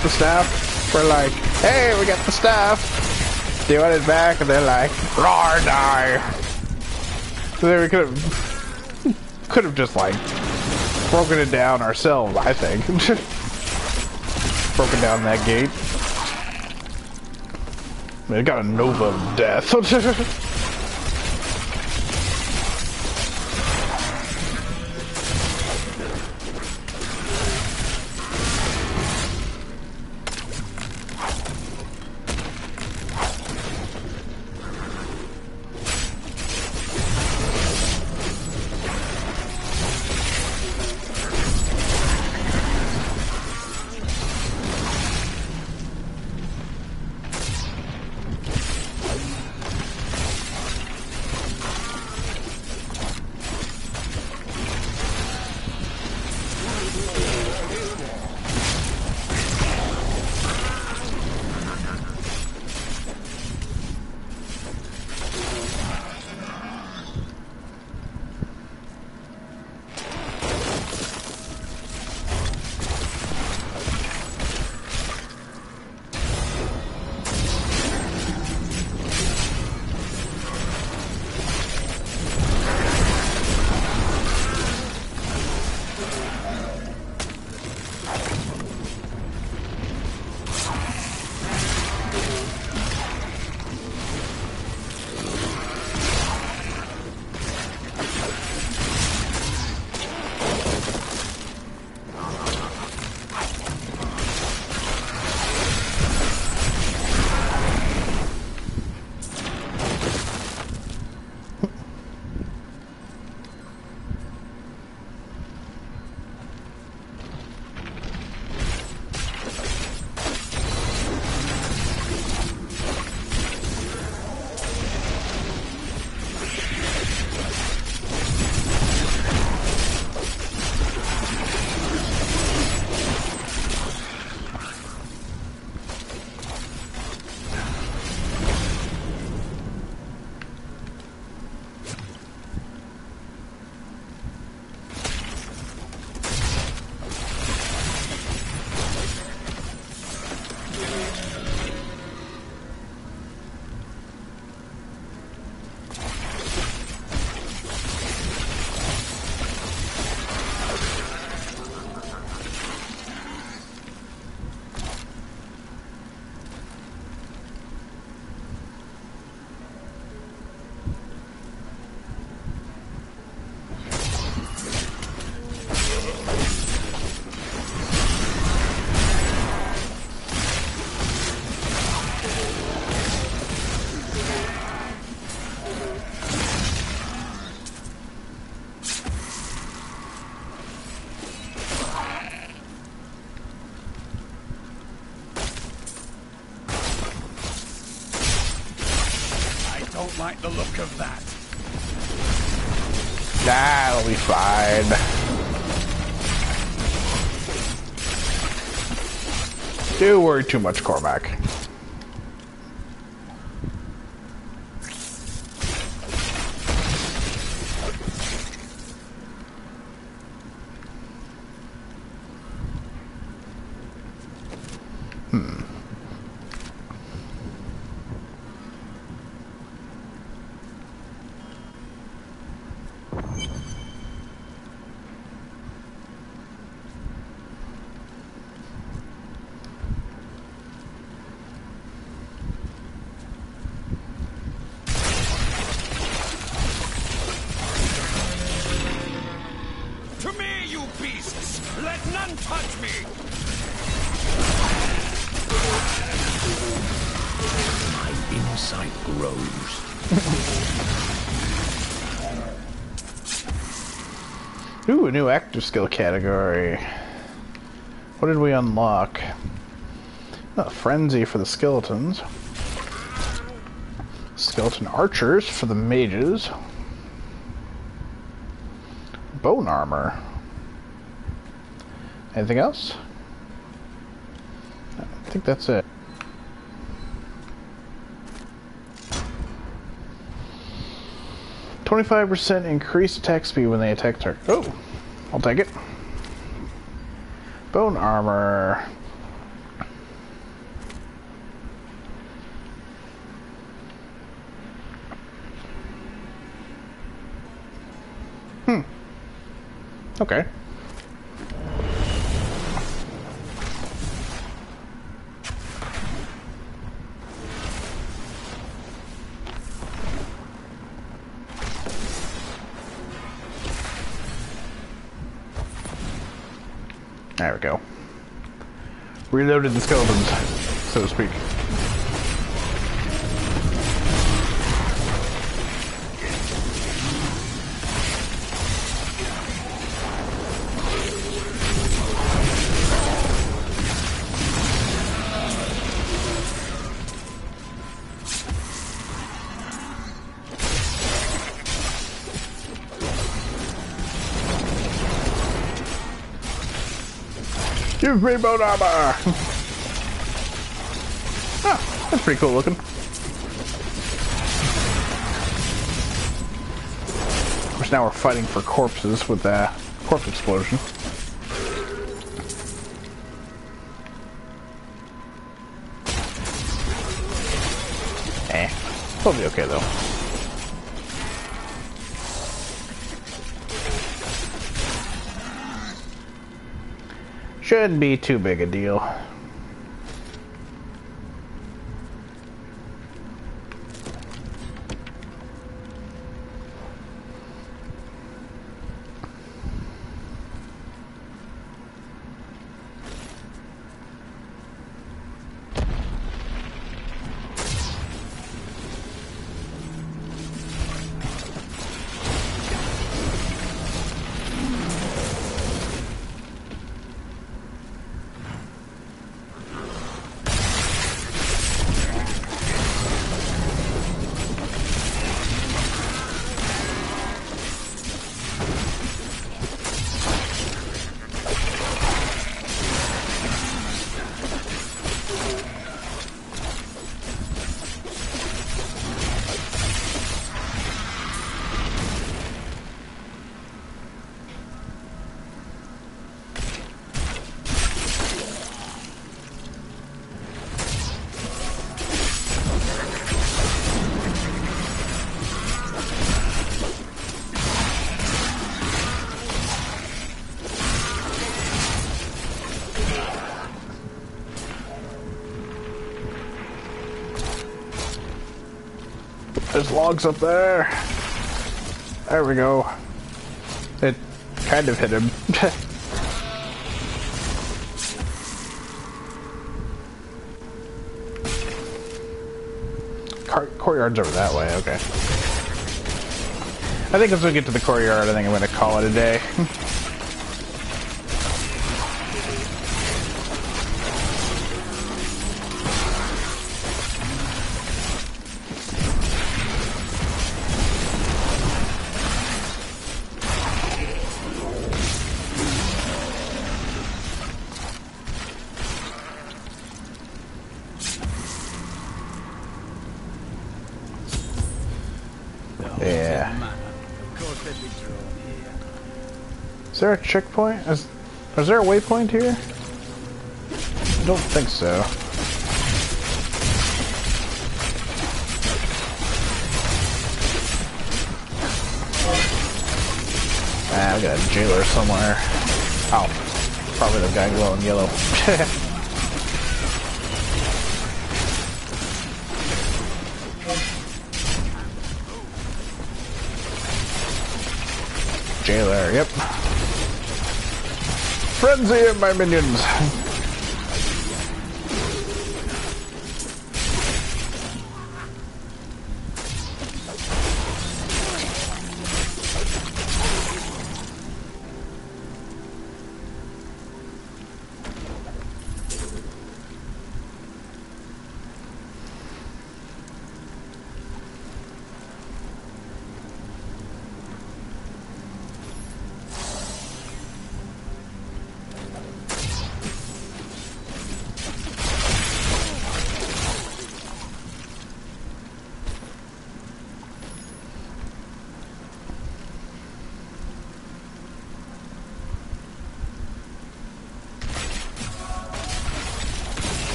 Brought the staff. We're like, hey, we got the staff. They want it back, and they're like, roar, die. So then we could have, could have just like broken it down ourselves. I think, broken down that gate. I mean, it got a Nova of death. like the look of that. That'll be fine. Do worry too much, Kormac. Active skill category. What did we unlock? Frenzy for the skeletons. Skeleton archers for the mages. Bone armor. Anything else? I think that's it. Twenty-five percent increased attack speed when they attack target. Oh, I'll take it. Bone armor. Hmm. Okay. Reloaded the skeletons, so to speak. Me bone armor! ah, that's pretty cool looking. Of course, now we're fighting for corpses with that corpse explosion. Eh, be okay though. Shouldn't be too big a deal. There's logs up there. There we go. It kind of hit him. Courtyard's over that way, okay. I think as we get to the courtyard, I think I'm going to call it a day. Is there a checkpoint? Is, is there a waypoint here? I don't think so. Ah, I got a jailer somewhere. Oh, probably the guy glowing yellow. Frenzy my minions.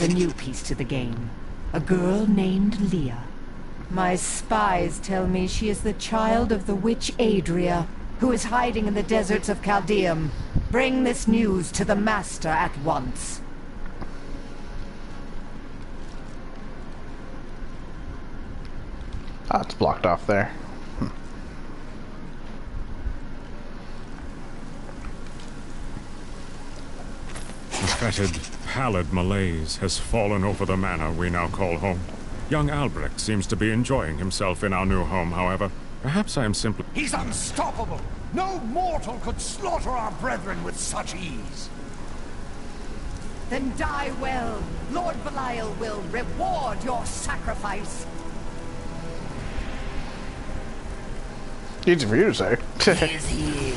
Is a new piece to the game. A girl named Leah. My spies tell me she is the child of the witch Adria, who is hiding in the deserts of Caldeum. Bring this news to the Master at once. Ah, it's blocked off there. A fetid, pallid malaise has fallen over the manor we now call home. Young Albrecht seems to be enjoying himself in our new home, however. Perhaps I am simply... He's unstoppable! No mortal could slaughter our brethren with such ease! Then die well. Lord Belial will reward your sacrifice. Easy for you to say. is he?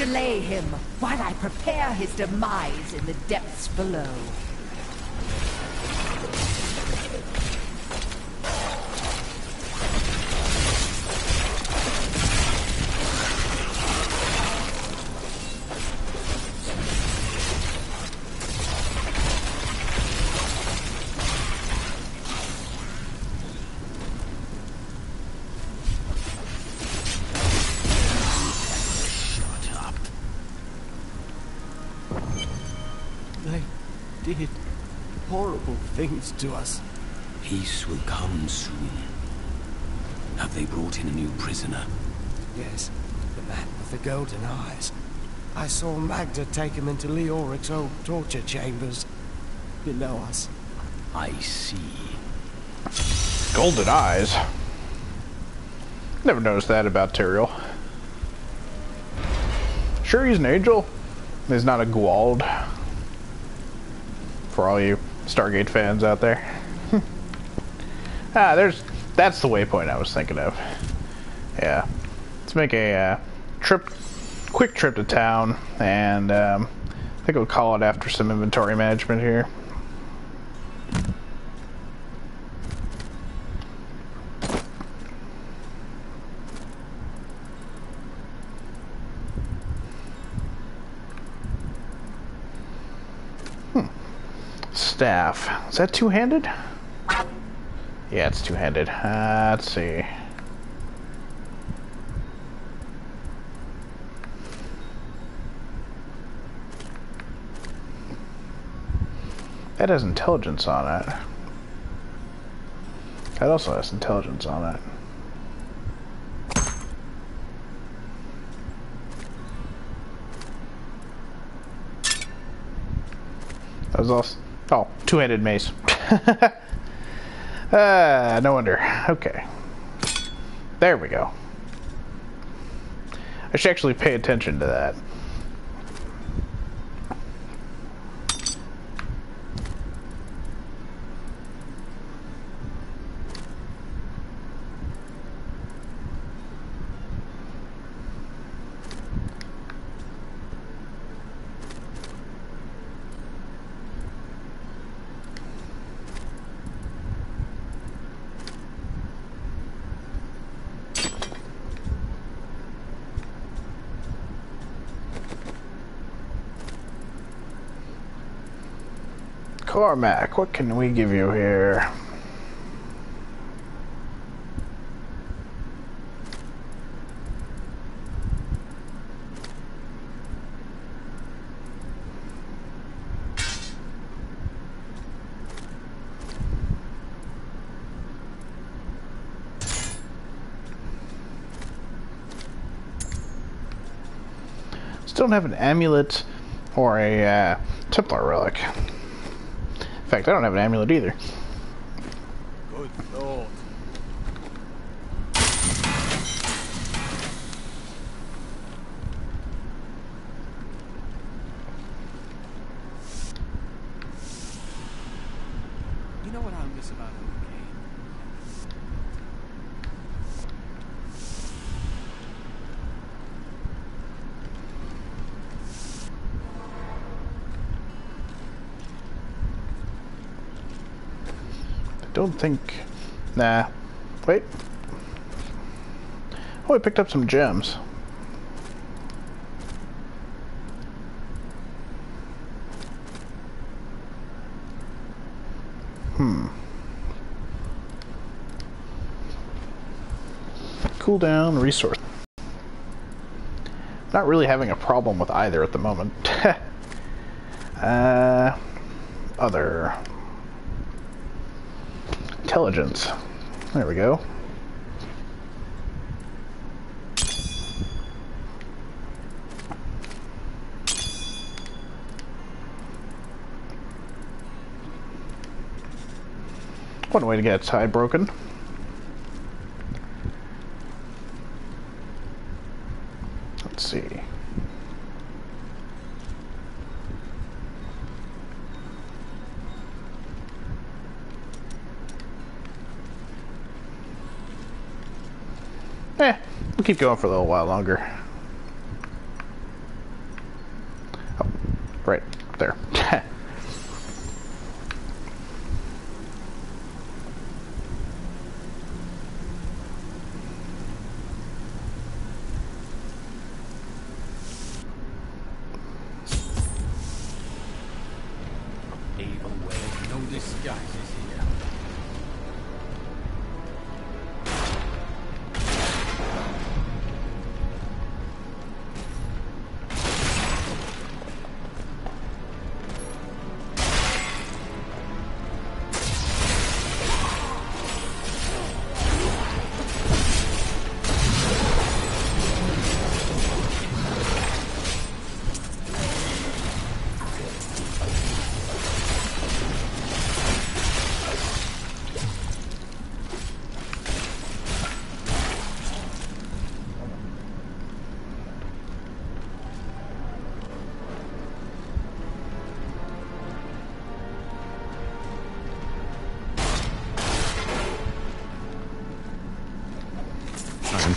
Delay him while I prepare his demise in the depths below. Horrible things to us. Peace will come soon. Have they brought in a new prisoner? Yes, the man with the golden eyes. I saw Maghda take him into Leoric's old torture chambers. Below us. I see. Golden eyes. Never noticed that about Tyrael. Sure, he's an angel. He's not a Goa'uld. For all you Stargate fans out there. ah, there's. That's the waypoint I was thinking of. Yeah. Let's make a uh, trip, quick trip to town, and um, I think we'll call it after some inventory management here. Staff. Is that two-handed? Yeah, it's two-handed. Uh, let's see. That has intelligence on it. That also has intelligence on it. That was also... Oh, two-handed mace. uh, no wonder. Okay. There we go. I should actually pay attention to that. Kormac, what can we give you here? Still don't have an amulet or a uh, Templar relic. In fact, I don't have an amulet either. Good thought. You know what I miss about Hurricane? I don't think... Nah. Wait. Oh, I picked up some gems. Hmm. Cooldown, resource. Not really having a problem with either at the moment. uh, other. Intelligence. There we go. One way to get a tie broken. Let's see. Eh, we'll keep going for a little while longer. Oh, right there.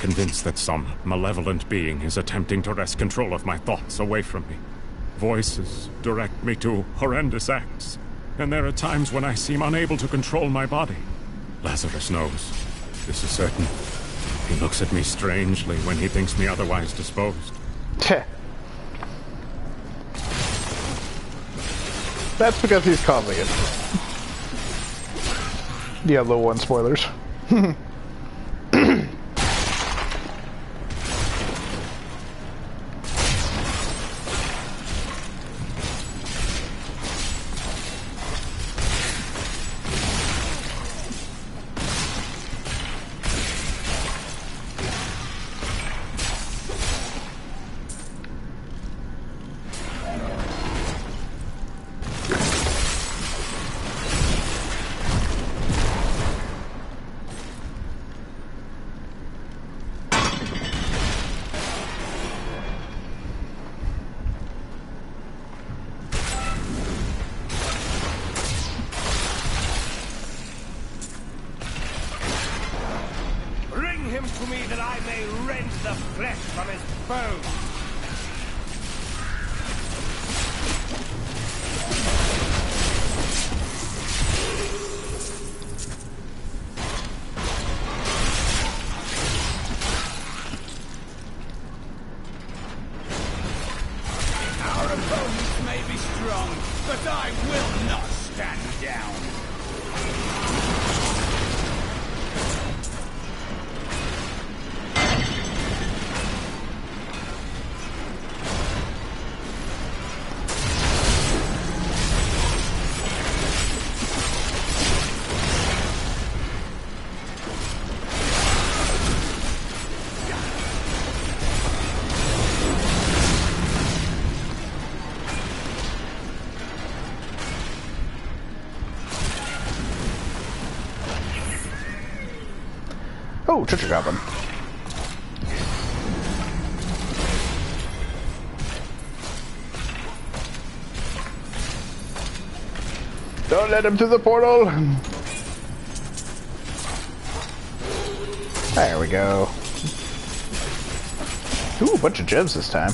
Convinced that some malevolent being is attempting to wrest control of my thoughts away from me. Voices direct me to horrendous acts, and there are times when I seem unable to control my body. Lazarus knows. This is certain. He looks at me strangely when he thinks me otherwise disposed. That's because he's it. Diablo 1 spoilers. Oh, Treasure Goblin. Don't let him through the portal! There we go. Ooh, a bunch of gems this time.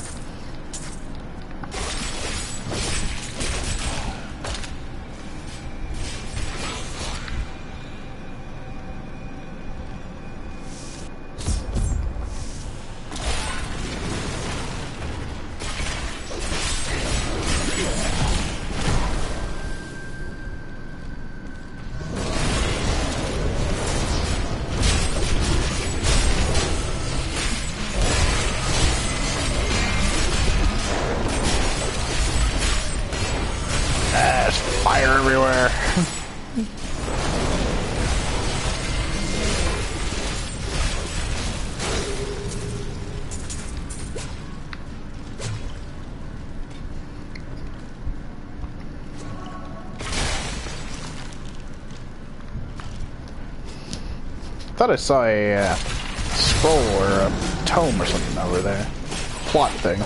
Thought I saw a uh, scroll or a tome or something over there. Plot thing.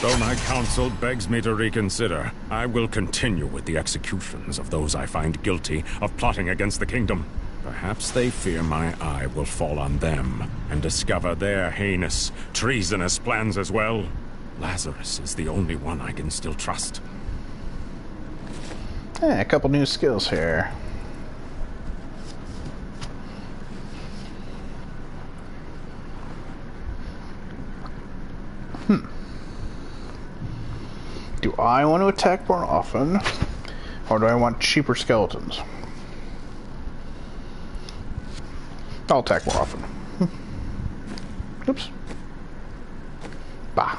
Though my counsel begs me to reconsider, I will continue with the executions of those I find guilty of plotting against the kingdom. Perhaps they fear my eye will fall on them and discover their heinous, treasonous plans as well. Lazarus is the only one I can still trust. Yeah, a couple new skills here. Hmm. Do I want to attack more often? Or do I want cheaper skeletons? I'll attack more often. Oops. Bah.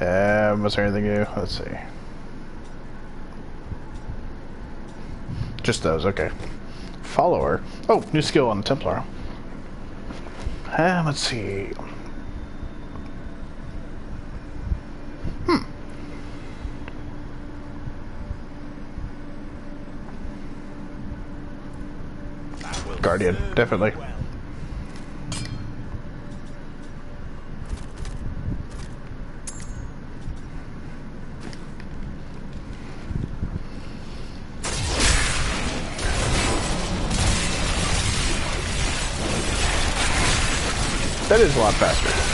Um, was there anything new? Let's see. Just those, okay. Follower. Oh, new skill on the Templar. Um, let's see. Guardian, definitely. That is a lot faster.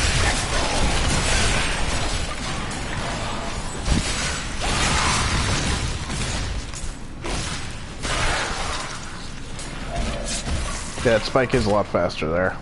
That spike is a lot faster there.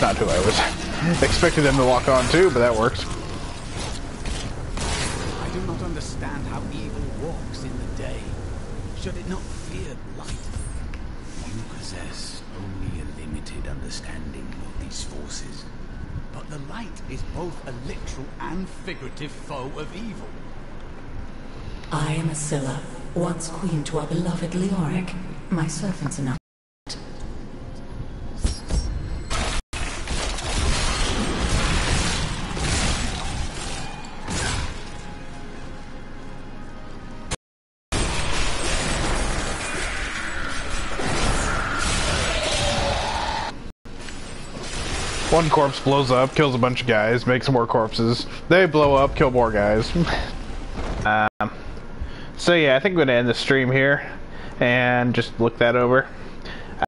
That's not who I was expecting them to walk on to, but that works. I do not understand how evil walks in the day. Should it not fear light? You possess only a limited understanding of these forces. But the light is both a literal and figurative foe of evil. I am Asylla, once queen to our beloved Leoric. My servants are now. Corpse blows up, kills a bunch of guys, makes more corpses. They blow up, kill more guys. um, so yeah, I think I'm going to end the stream here and just look that over.